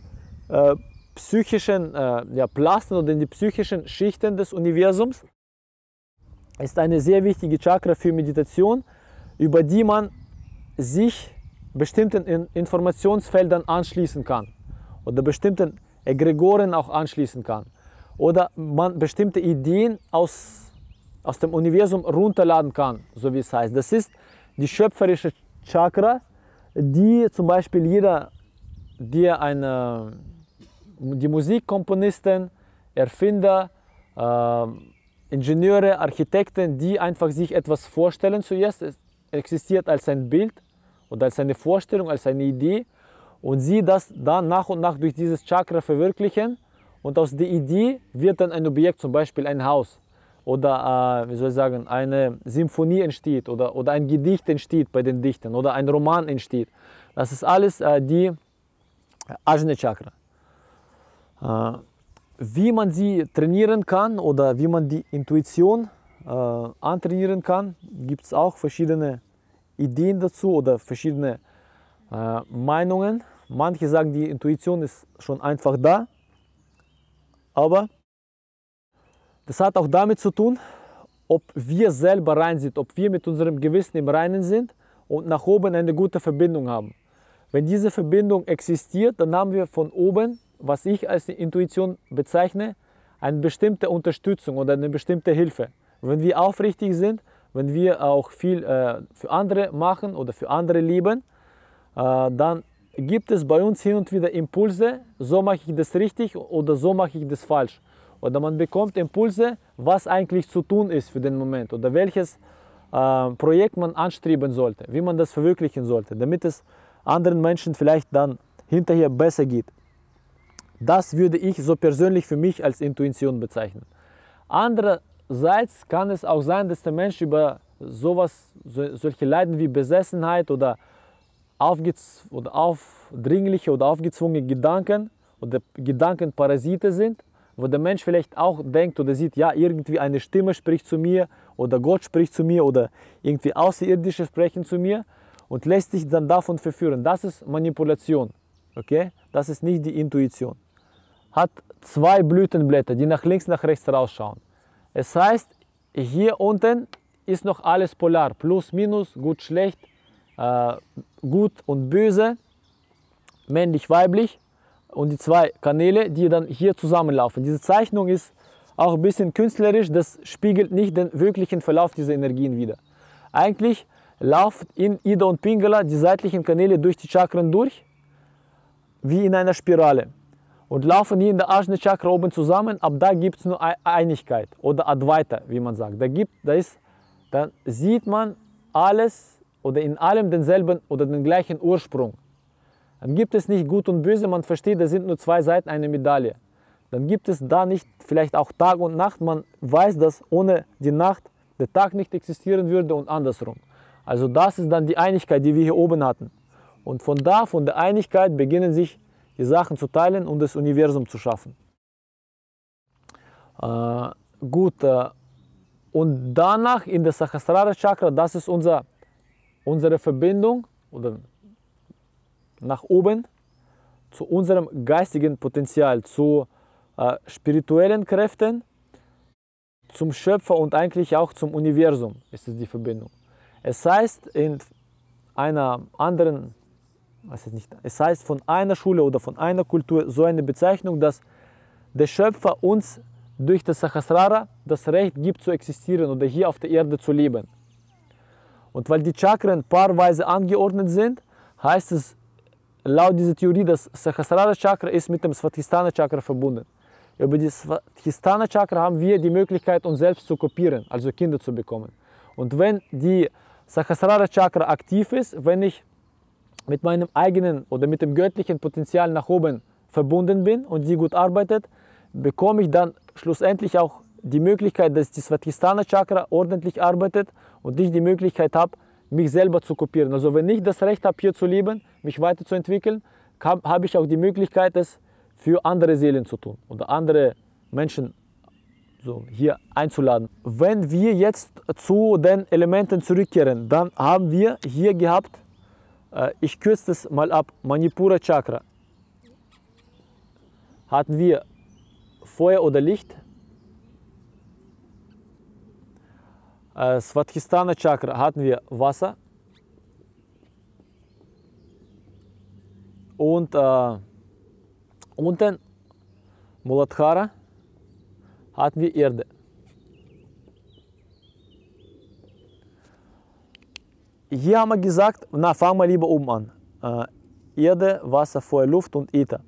äh, psychischen ja, Plasten oder in die psychischen Schichten des Universums. Ist eine sehr wichtige Chakra für Meditation, über die man sich bestimmten Informationsfeldern anschließen kann oder bestimmten Egregoren auch anschließen kann. Oder man bestimmte Ideen aus, aus dem Universum runterladen kann, so wie es heißt. Das ist die schöpferische Chakra, die zum Beispiel jeder, der eine, die Musikkomponisten, Erfinder, äh, Ingenieure, Architekten, die einfach sich etwas vorstellen zuerst, es existiert als ein Bild oder als eine Vorstellung, als eine Idee und sie das dann nach und nach durch dieses Chakra verwirklichen und aus der Idee wird dann ein Objekt, zum Beispiel ein Haus oder äh, wie soll ich sagen, eine Symphonie entsteht oder, oder ein Gedicht entsteht bei den Dichtern oder ein Roman entsteht. Das ist alles äh, die Ajna Chakra. Äh, wie man sie trainieren kann oder wie man die Intuition äh, antrainieren kann, gibt es auch verschiedene Ideen dazu oder verschiedene äh, Meinungen. Manche sagen, die Intuition ist schon einfach da, aber das hat auch damit zu tun, ob wir selber rein sind, ob wir mit unserem Gewissen im Reinen sind und nach oben eine gute Verbindung haben. Wenn diese Verbindung existiert, dann haben wir von oben, was ich als Intuition bezeichne, eine bestimmte Unterstützung oder eine bestimmte Hilfe. Wenn wir aufrichtig sind, wenn wir auch viel äh, für andere machen oder für andere lieben, äh, dann gibt es bei uns hin und wieder Impulse, so mache ich das richtig oder so mache ich das falsch. Oder man bekommt Impulse, was eigentlich zu tun ist für den Moment oder welches äh, Projekt man anstreben sollte, wie man das verwirklichen sollte, damit es anderen Menschen vielleicht dann hinterher besser geht. Das würde ich so persönlich für mich als Intuition bezeichnen. Andererseits kann es auch sein, dass der Mensch über sowas, so, solche Leiden wie Besessenheit oder oder aufdringliche oder aufgezwungene Gedanken oder Gedankenparasite sind, wo der Mensch vielleicht auch denkt oder sieht, ja, irgendwie eine Stimme spricht zu mir oder Gott spricht zu mir oder irgendwie Außerirdische sprechen zu mir und lässt sich dann davon verführen. Das ist Manipulation, okay? Das ist nicht die Intuition. Hat zwei Blütenblätter, die nach links, nach rechts rausschauen. Es heißt, hier unten ist noch alles polar, plus, minus, gut, schlecht, äh, gut und böse, männlich, weiblich und die zwei Kanäle, die dann hier zusammenlaufen. Diese Zeichnung ist auch ein bisschen künstlerisch, das spiegelt nicht den wirklichen Verlauf dieser Energien wider. Eigentlich laufen in Ida und Pingala die seitlichen Kanäle durch die Chakren durch, wie in einer Spirale. Und laufen hier in der Ajna Chakra oben zusammen, ab da gibt es nur Einigkeit oder Advaita, wie man sagt. Da, gibt, da, ist, da sieht man alles oder in allem denselben oder den gleichen Ursprung. Dann gibt es nicht Gut und Böse, man versteht, das sind nur zwei Seiten einer Medaille. Dann gibt es da nicht vielleicht auch Tag und Nacht, man weiß, dass ohne die Nacht der Tag nicht existieren würde und andersrum. Also das ist dann die Einigkeit, die wir hier oben hatten. Und von da, von der Einigkeit beginnen sich die Sachen zu teilen und das Universum zu schaffen. Äh, gut, äh, und danach in der Sahasrara Chakra, das ist unser, unsere Verbindung oder nach oben zu unserem geistigen Potenzial, zu äh, spirituellen Kräften, zum Schöpfer und eigentlich auch zum Universum ist es die Verbindung. Es heißt in einer anderen, weiß ich nicht, es heißt von einer Schule oder von einer Kultur so eine Bezeichnung, dass der Schöpfer uns durch das Sahasrara das Recht gibt zu existieren oder hier auf der Erde zu leben. Und weil die Chakren paarweise angeordnet sind, heißt es laut dieser Theorie, das Sahasrara Chakra ist mit dem Svatisthana Chakra verbunden. Über das Svatisthana Chakra haben wir die Möglichkeit, uns selbst zu kopieren, also Kinder zu bekommen. Und wenn die Sahasrara Chakra aktiv ist, wenn ich mit meinem eigenen oder mit dem göttlichen Potenzial nach oben verbunden bin und sie gut arbeitet, bekomme ich dann schlussendlich auch die Möglichkeit, dass die Svatisthana Chakra ordentlich arbeitet und ich die Möglichkeit habe, mich selber zu kopieren. Also wenn ich das Recht habe, hier zu leben, mich weiterzuentwickeln, habe ich auch die Möglichkeit, das für andere Seelen zu tun oder andere Menschen so hier einzuladen. Wenn wir jetzt zu den Elementen zurückkehren, dann haben wir hier gehabt, äh, ich kürze das mal ab, Manipura Chakra. Hatten wir Feuer oder Licht. Svadhisthana Chakra hatten wir Wasser. Und äh, unten Muladhara hatten wir Erde. Hier haben wir gesagt, na fangen wir lieber oben an. Äh, Erde, Wasser, Feuer, Luft und Äther.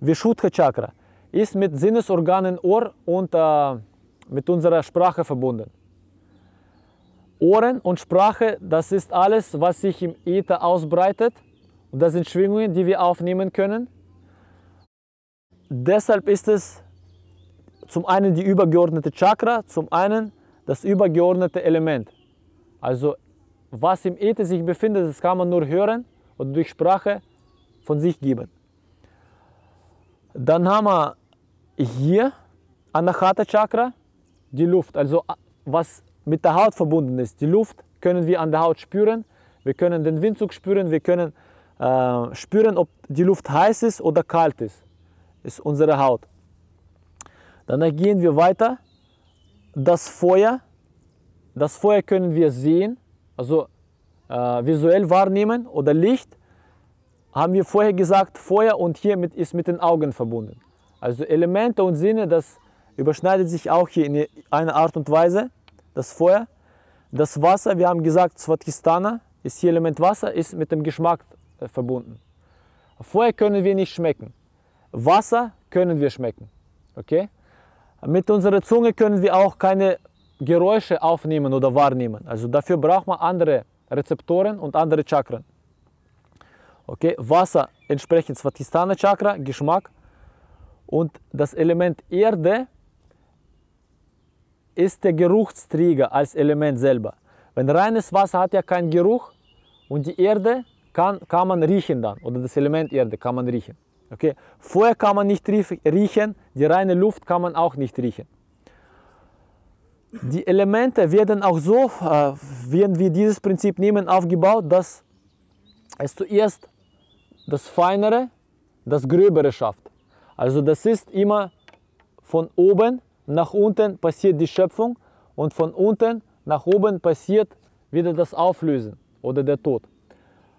Vishuddha Chakra ist mit Sinnesorganen Ohr und äh, mit unserer Sprache verbunden. Ohren und Sprache, das ist alles, was sich im Äther ausbreitet. Und das sind Schwingungen, die wir aufnehmen können. Deshalb ist es zum einen die übergeordnete Chakra, zum einen das übergeordnete Element. Also was im Äther sich befindet, das kann man nur hören oder durch Sprache von sich geben. Dann haben wir hier Anahata Chakra, die Luft, also was mit der Haut verbunden ist. Die Luft können wir an der Haut spüren, wir können den Windzug spüren, wir können äh, spüren, ob die Luft heiß ist oder kalt ist. Ist unsere Haut. Danach gehen wir weiter. Das Feuer, das Feuer können wir sehen, also äh, visuell wahrnehmen oder Licht. Haben wir vorher gesagt, Feuer und hier mit, ist mit den Augen verbunden. Also Elemente und Sinne, das überschneidet sich auch hier in einer Art und Weise. Das Feuer, das Wasser, wir haben gesagt, Svatisthana ist hier Element Wasser, ist mit dem Geschmack äh, verbunden. Feuer können wir nicht schmecken. Wasser können wir schmecken. Okay? Mit unserer Zunge können wir auch keine Geräusche aufnehmen oder wahrnehmen. Also dafür braucht man andere Rezeptoren und andere Chakren. Okay? Wasser entsprechend Svatisthana Chakra, Geschmack. Und das Element Erde ist der Geruchsträger als Element selber. Wenn reines Wasser hat ja keinen Geruch und die Erde kann, kann man riechen dann oder das Element Erde kann man riechen. Okay? Feuer kann man nicht riechen, die reine Luft kann man auch nicht riechen. Die Elemente werden auch so, äh, wenn wir dieses Prinzip nehmen, aufgebaut, dass es zuerst das Feinere, das Gröbere schafft. Also das ist immer von oben nach unten passiert die Schöpfung und von unten nach oben passiert wieder das Auflösen oder der Tod.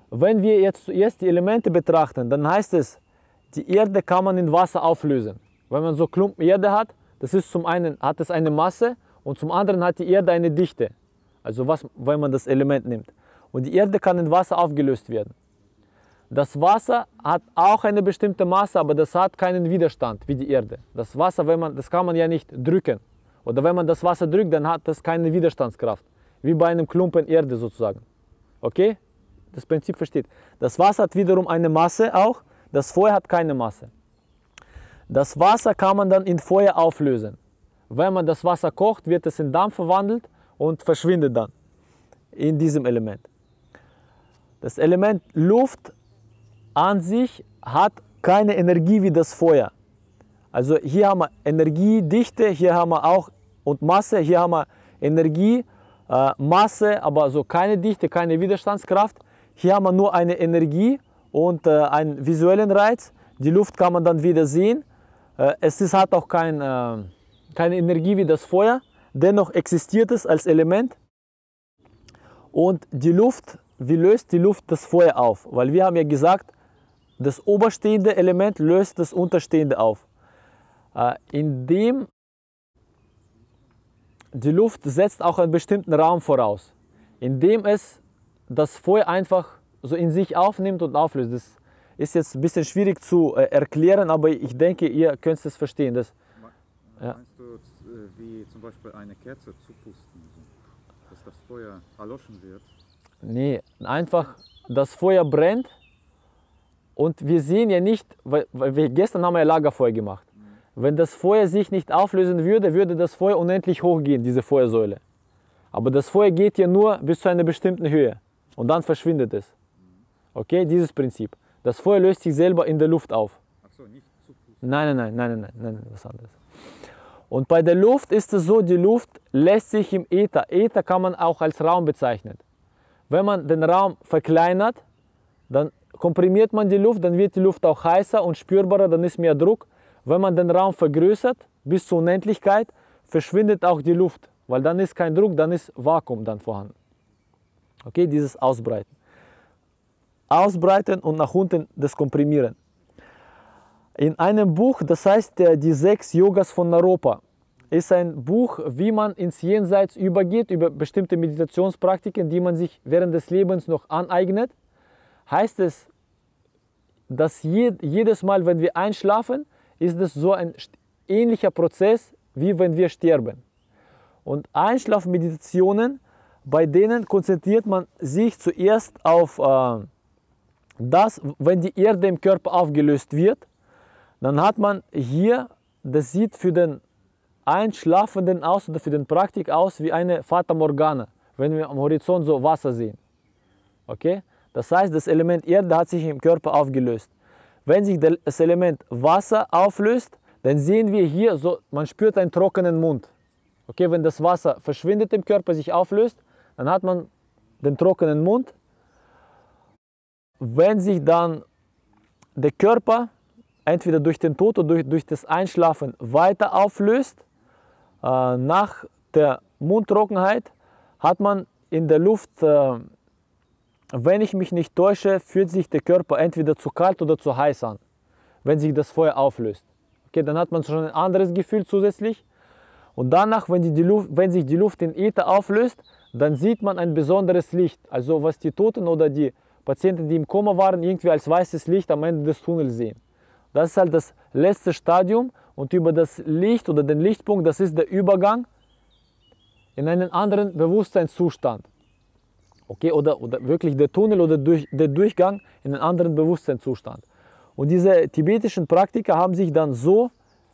Wenn wir jetzt zuerst die Elemente betrachten, dann heißt es, die Erde kann man in Wasser auflösen. Wenn man so Klumpen Erde hat, das ist zum einen hat es eine Masse und zum anderen hat die Erde eine Dichte. Also was, wenn man das Element nimmt. Und die Erde kann in Wasser aufgelöst werden. Das Wasser hat auch eine bestimmte Masse, aber das hat keinen Widerstand wie die Erde. Das Wasser, wenn man, das kann man ja nicht drücken. Oder wenn man das Wasser drückt, dann hat das keine Widerstandskraft. Wie bei einem Klumpen Erde sozusagen. Okay? das Prinzip versteht. Das Wasser hat wiederum eine Masse auch, das Feuer hat keine Masse. Das Wasser kann man dann in Feuer auflösen. Wenn man das Wasser kocht, wird es in Dampf verwandelt und verschwindet dann in diesem Element. Das Element Luft an sich hat keine Energie wie das Feuer. Also hier haben wir Energiedichte, hier haben wir auch und Masse, hier haben wir Energie, äh, Masse, aber so keine Dichte, keine Widerstandskraft. Hier haben wir nur eine Energie und äh, einen visuellen Reiz. Die Luft kann man dann wieder sehen. Äh, es ist, hat auch kein, äh, keine Energie wie das Feuer, dennoch existiert es als Element. Und die Luft, wie löst die Luft das Feuer auf? Weil wir haben ja gesagt, das oberstehende Element löst das unterstehende auf. Äh, indem die Luft setzt auch einen bestimmten Raum voraus, indem es das Feuer einfach so in sich aufnimmt und auflöst. Das ist jetzt ein bisschen schwierig zu äh, erklären, aber ich denke, ihr könnt es verstehen. Das, ja. Meinst du, äh, wie zum Beispiel eine Kerze zupusten, so, dass das Feuer erloschen wird? Nee, einfach das Feuer brennt und wir sehen ja nicht, weil, weil wir gestern haben wir ja Lagerfeuer gemacht. Wenn das Feuer sich nicht auflösen würde, würde das Feuer unendlich hochgehen, diese Feuersäule. Aber das Feuer geht ja nur bis zu einer bestimmten Höhe und dann verschwindet es. Okay, dieses Prinzip. Das Feuer löst sich selber in der Luft auf. Ach so, nicht zupusten. Nein, nein, nein, nein, nein, nein, nein, was anderes. Und bei der Luft ist es so, die Luft lässt sich im Äther, Äther kann man auch als Raum bezeichnen. Wenn man den Raum verkleinert, dann komprimiert man die Luft, dann wird die Luft auch heißer und spürbarer, dann ist mehr Druck. Wenn man den Raum vergrößert bis zur Unendlichkeit, verschwindet auch die Luft, weil dann ist kein Druck, dann ist Vakuum dann vorhanden. Okay, dieses Ausbreiten. Ausbreiten und nach unten das Komprimieren. In einem Buch, das heißt die sechs Yogas von Naropa, ist ein Buch, wie man ins Jenseits übergeht, über bestimmte Meditationspraktiken, die man sich während des Lebens noch aneignet. Heißt es, dass jedes Mal, wenn wir einschlafen, ist es so ein ähnlicher Prozess, wie wenn wir sterben. Und Einschlafmeditationen, bei denen konzentriert man sich zuerst auf äh, das, wenn die Erde im Körper aufgelöst wird, dann hat man hier, das sieht für den Einschlafenden aus oder für den Praktik aus wie eine Fata Morgana, wenn wir am Horizont so Wasser sehen. Okay? Das heißt, das Element Erde hat sich im Körper aufgelöst. Wenn sich das Element Wasser auflöst, dann sehen wir hier, so, man spürt einen trockenen Mund. Okay, wenn das Wasser verschwindet im Körper, sich auflöst, dann hat man den trockenen Mund. Wenn sich dann der Körper entweder durch den Tod oder durch, durch das Einschlafen weiter auflöst, äh, nach der Mundtrockenheit hat man in der Luft äh, wenn ich mich nicht täusche, fühlt sich der Körper entweder zu kalt oder zu heiß an, wenn sich das Feuer auflöst. Okay, dann hat man schon ein anderes Gefühl zusätzlich. Und danach, wenn, die, die Luft, wenn sich die Luft in Äther auflöst, dann sieht man ein besonderes Licht. Also was die Toten oder die Patienten, die im Koma waren, irgendwie als weißes Licht am Ende des Tunnels sehen. Das ist halt das letzte Stadium und über das Licht oder den Lichtpunkt, das ist der Übergang in einen anderen Bewusstseinszustand. Okay, oder, oder wirklich der Tunnel oder durch, der Durchgang in einen anderen Bewusstseinszustand. Und diese tibetischen Praktiker haben sich dann so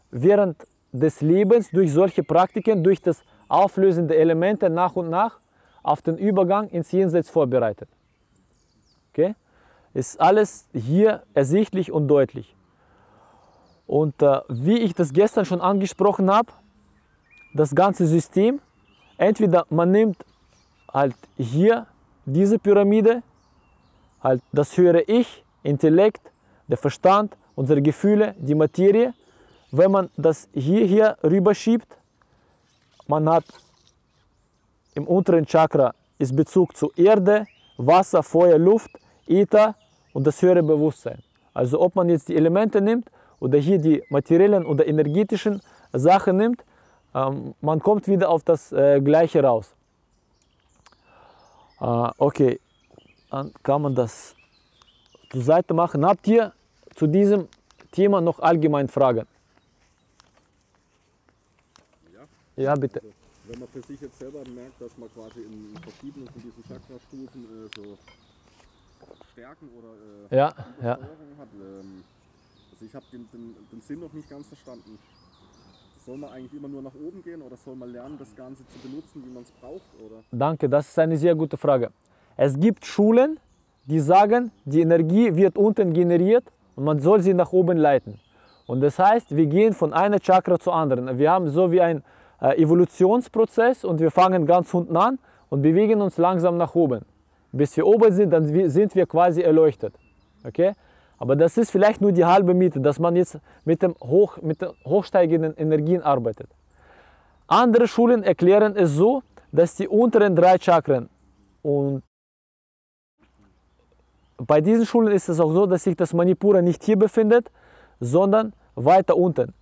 während des Lebens durch solche Praktiken, durch das Auflösen der Elemente nach und nach auf den Übergang ins Jenseits vorbereitet. Okay? Ist alles hier ersichtlich und deutlich. Und äh, wie ich das gestern schon angesprochen habe, das ganze System, entweder man nimmt halt hier diese Pyramide, halt das höhere Ich, Intellekt, der Verstand, unsere Gefühle, die Materie, wenn man das hier, hier rüber schiebt, man hat im unteren Chakra ist Bezug zu Erde, Wasser, Feuer, Luft, Äther und das höhere Bewusstsein. Also ob man jetzt die Elemente nimmt oder hier die materiellen oder energetischen Sachen nimmt, ähm, man kommt wieder auf das äh, Gleiche raus. Uh, okay, dann kann man das zur Seite machen. Habt ihr zu diesem Thema noch allgemein Fragen? Ja. Ja, bitte. Also, wenn man für sich jetzt selber merkt, dass man quasi in verschiedenen von diesen Chakrastufen äh, so Stärken oder äh, Ja, ja. Hat. Ähm, also ich habe den, den, den Sinn noch nicht ganz verstanden. Soll man eigentlich immer nur nach oben gehen oder soll man lernen, das Ganze zu benutzen, wie man es braucht? Oder? Danke, das ist eine sehr gute Frage. Es gibt Schulen, die sagen, die Energie wird unten generiert und man soll sie nach oben leiten. Und das heißt, wir gehen von einer Chakra zur anderen. Wir haben so wie ein äh, Evolutionsprozess und wir fangen ganz unten an und bewegen uns langsam nach oben. Bis wir oben sind, dann sind wir quasi erleuchtet. Okay? Aber das ist vielleicht nur die halbe Miete, dass man jetzt mit, dem Hoch, mit den hochsteigenden Energien arbeitet. Andere Schulen erklären es so, dass die unteren drei Chakren und bei diesen Schulen ist es auch so, dass sich das Manipura nicht hier befindet, sondern weiter unten.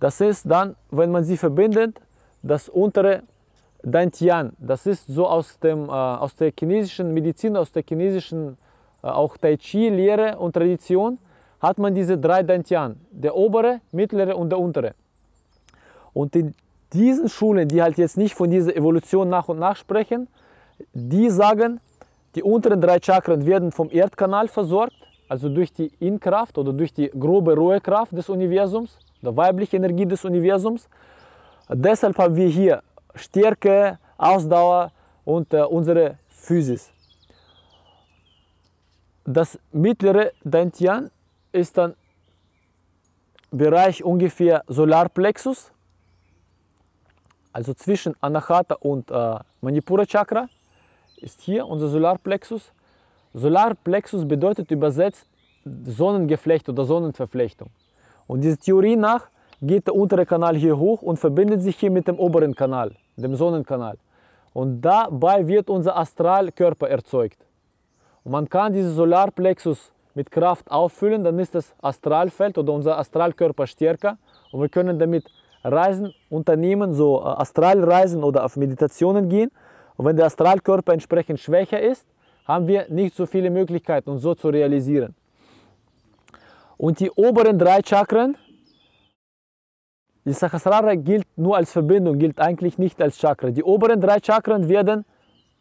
Das ist dann, wenn man sie verbindet, das untere Dantian. Das ist so aus, dem, äh, aus der chinesischen Medizin, aus der chinesischen auch Tai Chi Lehre und Tradition hat man diese drei Dantian, der obere, mittlere und der untere. Und in diesen Schulen, die halt jetzt nicht von dieser Evolution nach und nach sprechen, die sagen, die unteren drei Chakren werden vom Erdkanal versorgt, also durch die Inkraft oder durch die grobe rohe Kraft des Universums, der weibliche Energie des Universums. Deshalb haben wir hier Stärke, Ausdauer und äh, unsere Physis. Das mittlere Dantian ist dann Bereich ungefähr Solarplexus, also zwischen Anahata und äh, Manipura Chakra ist hier unser Solarplexus. Solarplexus bedeutet übersetzt Sonnengeflecht oder Sonnenverflechtung. Und dieser Theorie nach geht der untere Kanal hier hoch und verbindet sich hier mit dem oberen Kanal, dem Sonnenkanal. Und dabei wird unser Astralkörper erzeugt. Man kann diesen Solarplexus mit Kraft auffüllen, dann ist das Astralfeld oder unser Astralkörper stärker und wir können damit Reisen unternehmen, so äh, Astralreisen oder auf Meditationen gehen. Und wenn der Astralkörper entsprechend schwächer ist, haben wir nicht so viele Möglichkeiten, uns so zu realisieren. Und die oberen drei Chakren, die Sahasrara gilt nur als Verbindung, gilt eigentlich nicht als Chakra. Die oberen drei Chakren werden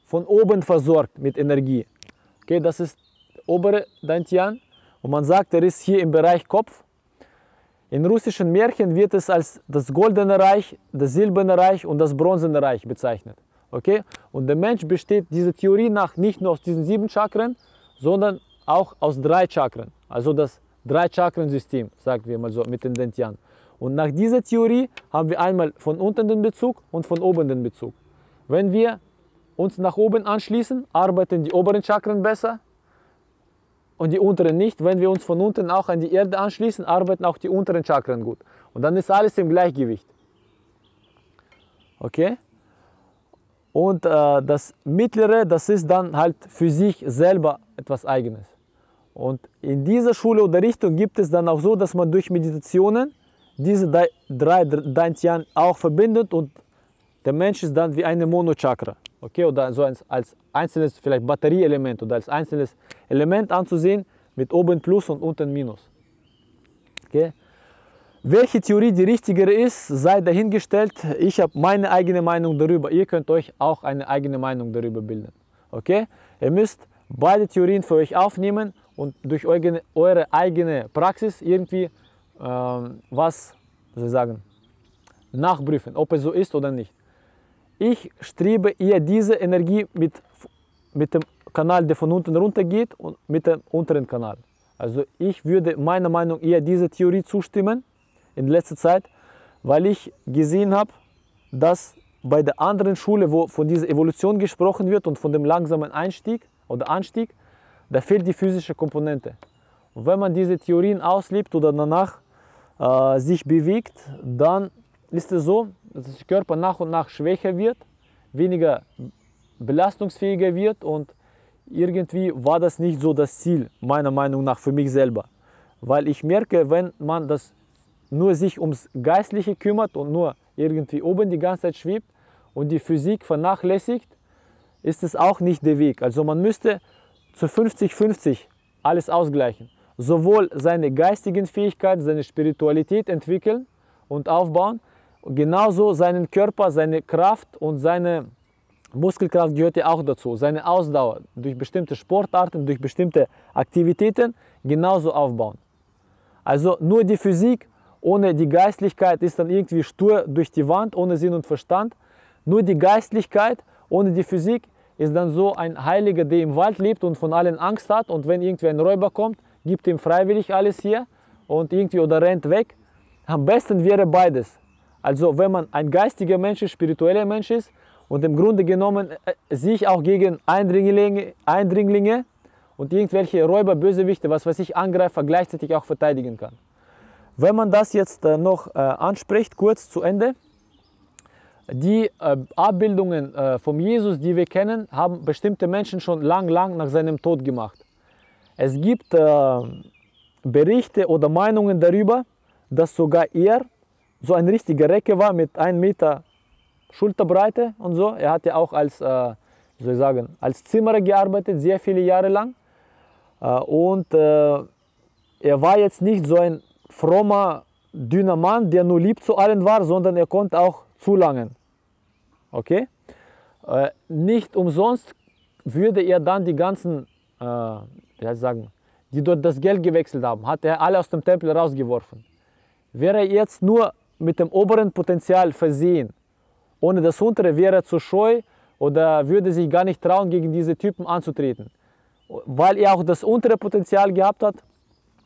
von oben versorgt mit Energie. Okay, das ist obere Dantian und man sagt, er ist hier im Bereich Kopf. In russischen Märchen wird es als das goldene Reich, das silberne Reich und das bronzene Reich bezeichnet. Okay? Und der Mensch besteht dieser Theorie nach nicht nur aus diesen sieben Chakren, sondern auch aus drei Chakren. Also das Drei-Chakren-System, sagen wir mal so, mit den Dentian. Und nach dieser Theorie haben wir einmal von unten den Bezug und von oben den Bezug. Wenn wir uns nach oben anschließen, arbeiten die oberen Chakren besser und die unteren nicht. Wenn wir uns von unten auch an die Erde anschließen, arbeiten auch die unteren Chakren gut. Und dann ist alles im Gleichgewicht. Okay? Und äh, das mittlere, das ist dann halt für sich selber etwas Eigenes. Und in dieser Schule oder Richtung gibt es dann auch so, dass man durch Meditationen diese drei- Dantian auch verbindet und der Mensch ist dann wie eine Monochakra. Okay, oder so als, als einzelnes vielleicht Batterieelement oder als einzelnes Element anzusehen mit oben Plus und unten Minus. Okay. Welche Theorie die richtigere ist, sei dahingestellt. Ich habe meine eigene Meinung darüber. Ihr könnt euch auch eine eigene Meinung darüber bilden. Okay? Ihr müsst beide Theorien für euch aufnehmen und durch eure, eure eigene Praxis irgendwie ähm, was, wie soll ich sagen, nachprüfen, ob es so ist oder nicht. Ich strebe eher diese Energie mit, mit dem Kanal, der von unten runter geht und mit dem unteren Kanal. Also ich würde meiner Meinung eher dieser Theorie zustimmen in letzter Zeit, weil ich gesehen habe, dass bei der anderen Schule, wo von dieser Evolution gesprochen wird und von dem langsamen Einstieg oder Anstieg, da fehlt die physische Komponente. Und wenn man diese Theorien auslebt oder danach äh, sich bewegt, dann ist es so, dass der Körper nach und nach schwächer wird, weniger belastungsfähiger wird und irgendwie war das nicht so das Ziel, meiner Meinung nach, für mich selber. Weil ich merke, wenn man das nur sich ums Geistliche kümmert und nur irgendwie oben die ganze Zeit schwebt und die Physik vernachlässigt, ist es auch nicht der Weg. Also man müsste zu 50-50 alles ausgleichen. Sowohl seine geistigen Fähigkeiten, seine Spiritualität entwickeln und aufbauen, genauso seinen Körper, seine Kraft und seine Muskelkraft gehört ja auch dazu. Seine Ausdauer durch bestimmte Sportarten, durch bestimmte Aktivitäten genauso aufbauen. Also nur die Physik ohne die Geistlichkeit ist dann irgendwie stur durch die Wand, ohne Sinn und Verstand. Nur die Geistlichkeit ohne die Physik ist dann so ein Heiliger, der im Wald lebt und von allen Angst hat. Und wenn irgendwie ein Räuber kommt, gibt ihm freiwillig alles hier und irgendwie oder rennt weg. Am besten wäre beides. Also wenn man ein geistiger Mensch ist, spiritueller Mensch ist und im Grunde genommen äh, sich auch gegen Eindringlinge, Eindringlinge und irgendwelche Räuber, Bösewichte, was weiß ich, Angreifer gleichzeitig auch verteidigen kann. Wenn man das jetzt äh, noch äh, anspricht, kurz zu Ende, die Abbildungen vom Jesus, die wir kennen, haben bestimmte Menschen schon lang, lang nach seinem Tod gemacht. Es gibt Berichte oder Meinungen darüber, dass sogar er so ein richtiger Recke war mit 1 Meter Schulterbreite und so. Er hat ja auch als, äh, soll ich sagen, als Zimmerer gearbeitet, sehr viele Jahre lang. Äh, und äh, er war jetzt nicht so ein frommer, dünner Mann, der nur lieb zu allen war, sondern er konnte auch zulangen. Okay? Äh, nicht umsonst würde er dann die ganzen, äh, wie sagen, die dort das Geld gewechselt haben, hat er alle aus dem Tempel rausgeworfen. Wäre er jetzt nur mit dem oberen Potenzial versehen, ohne das untere wäre er zu scheu oder würde sich gar nicht trauen, gegen diese Typen anzutreten. Weil er auch das untere Potenzial gehabt hat,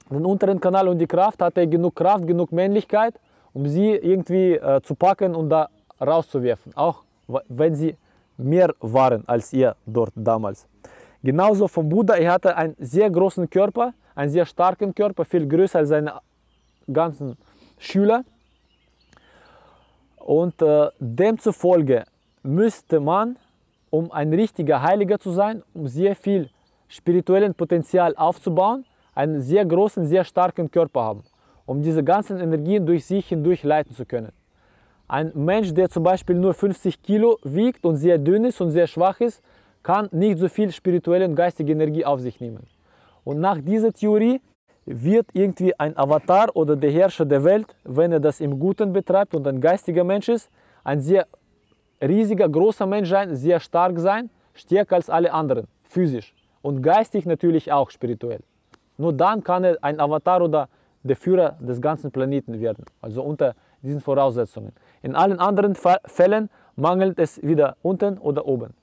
den unteren Kanal und die Kraft, hat er genug Kraft, genug Männlichkeit, um sie irgendwie äh, zu packen und da rauszuwerfen. Auch wenn sie mehr waren als ihr dort damals. Genauso vom Buddha, er hatte einen sehr großen Körper, einen sehr starken Körper, viel größer als seine ganzen Schüler. Und äh, demzufolge müsste man, um ein richtiger Heiliger zu sein, um sehr viel spirituellen Potenzial aufzubauen, einen sehr großen, sehr starken Körper haben, um diese ganzen Energien durch sich hindurch leiten zu können. Ein Mensch, der zum Beispiel nur 50 Kilo wiegt und sehr dünn ist und sehr schwach ist, kann nicht so viel spirituelle und geistige Energie auf sich nehmen. Und nach dieser Theorie wird irgendwie ein Avatar oder der Herrscher der Welt, wenn er das im Guten betreibt und ein geistiger Mensch ist, ein sehr riesiger, großer Mensch sein, sehr stark sein, stärker als alle anderen, physisch und geistig natürlich auch spirituell. Nur dann kann er ein Avatar oder der Führer des ganzen Planeten werden, also unter diesen Voraussetzungen. In allen anderen Fällen mangelt es wieder unten oder oben.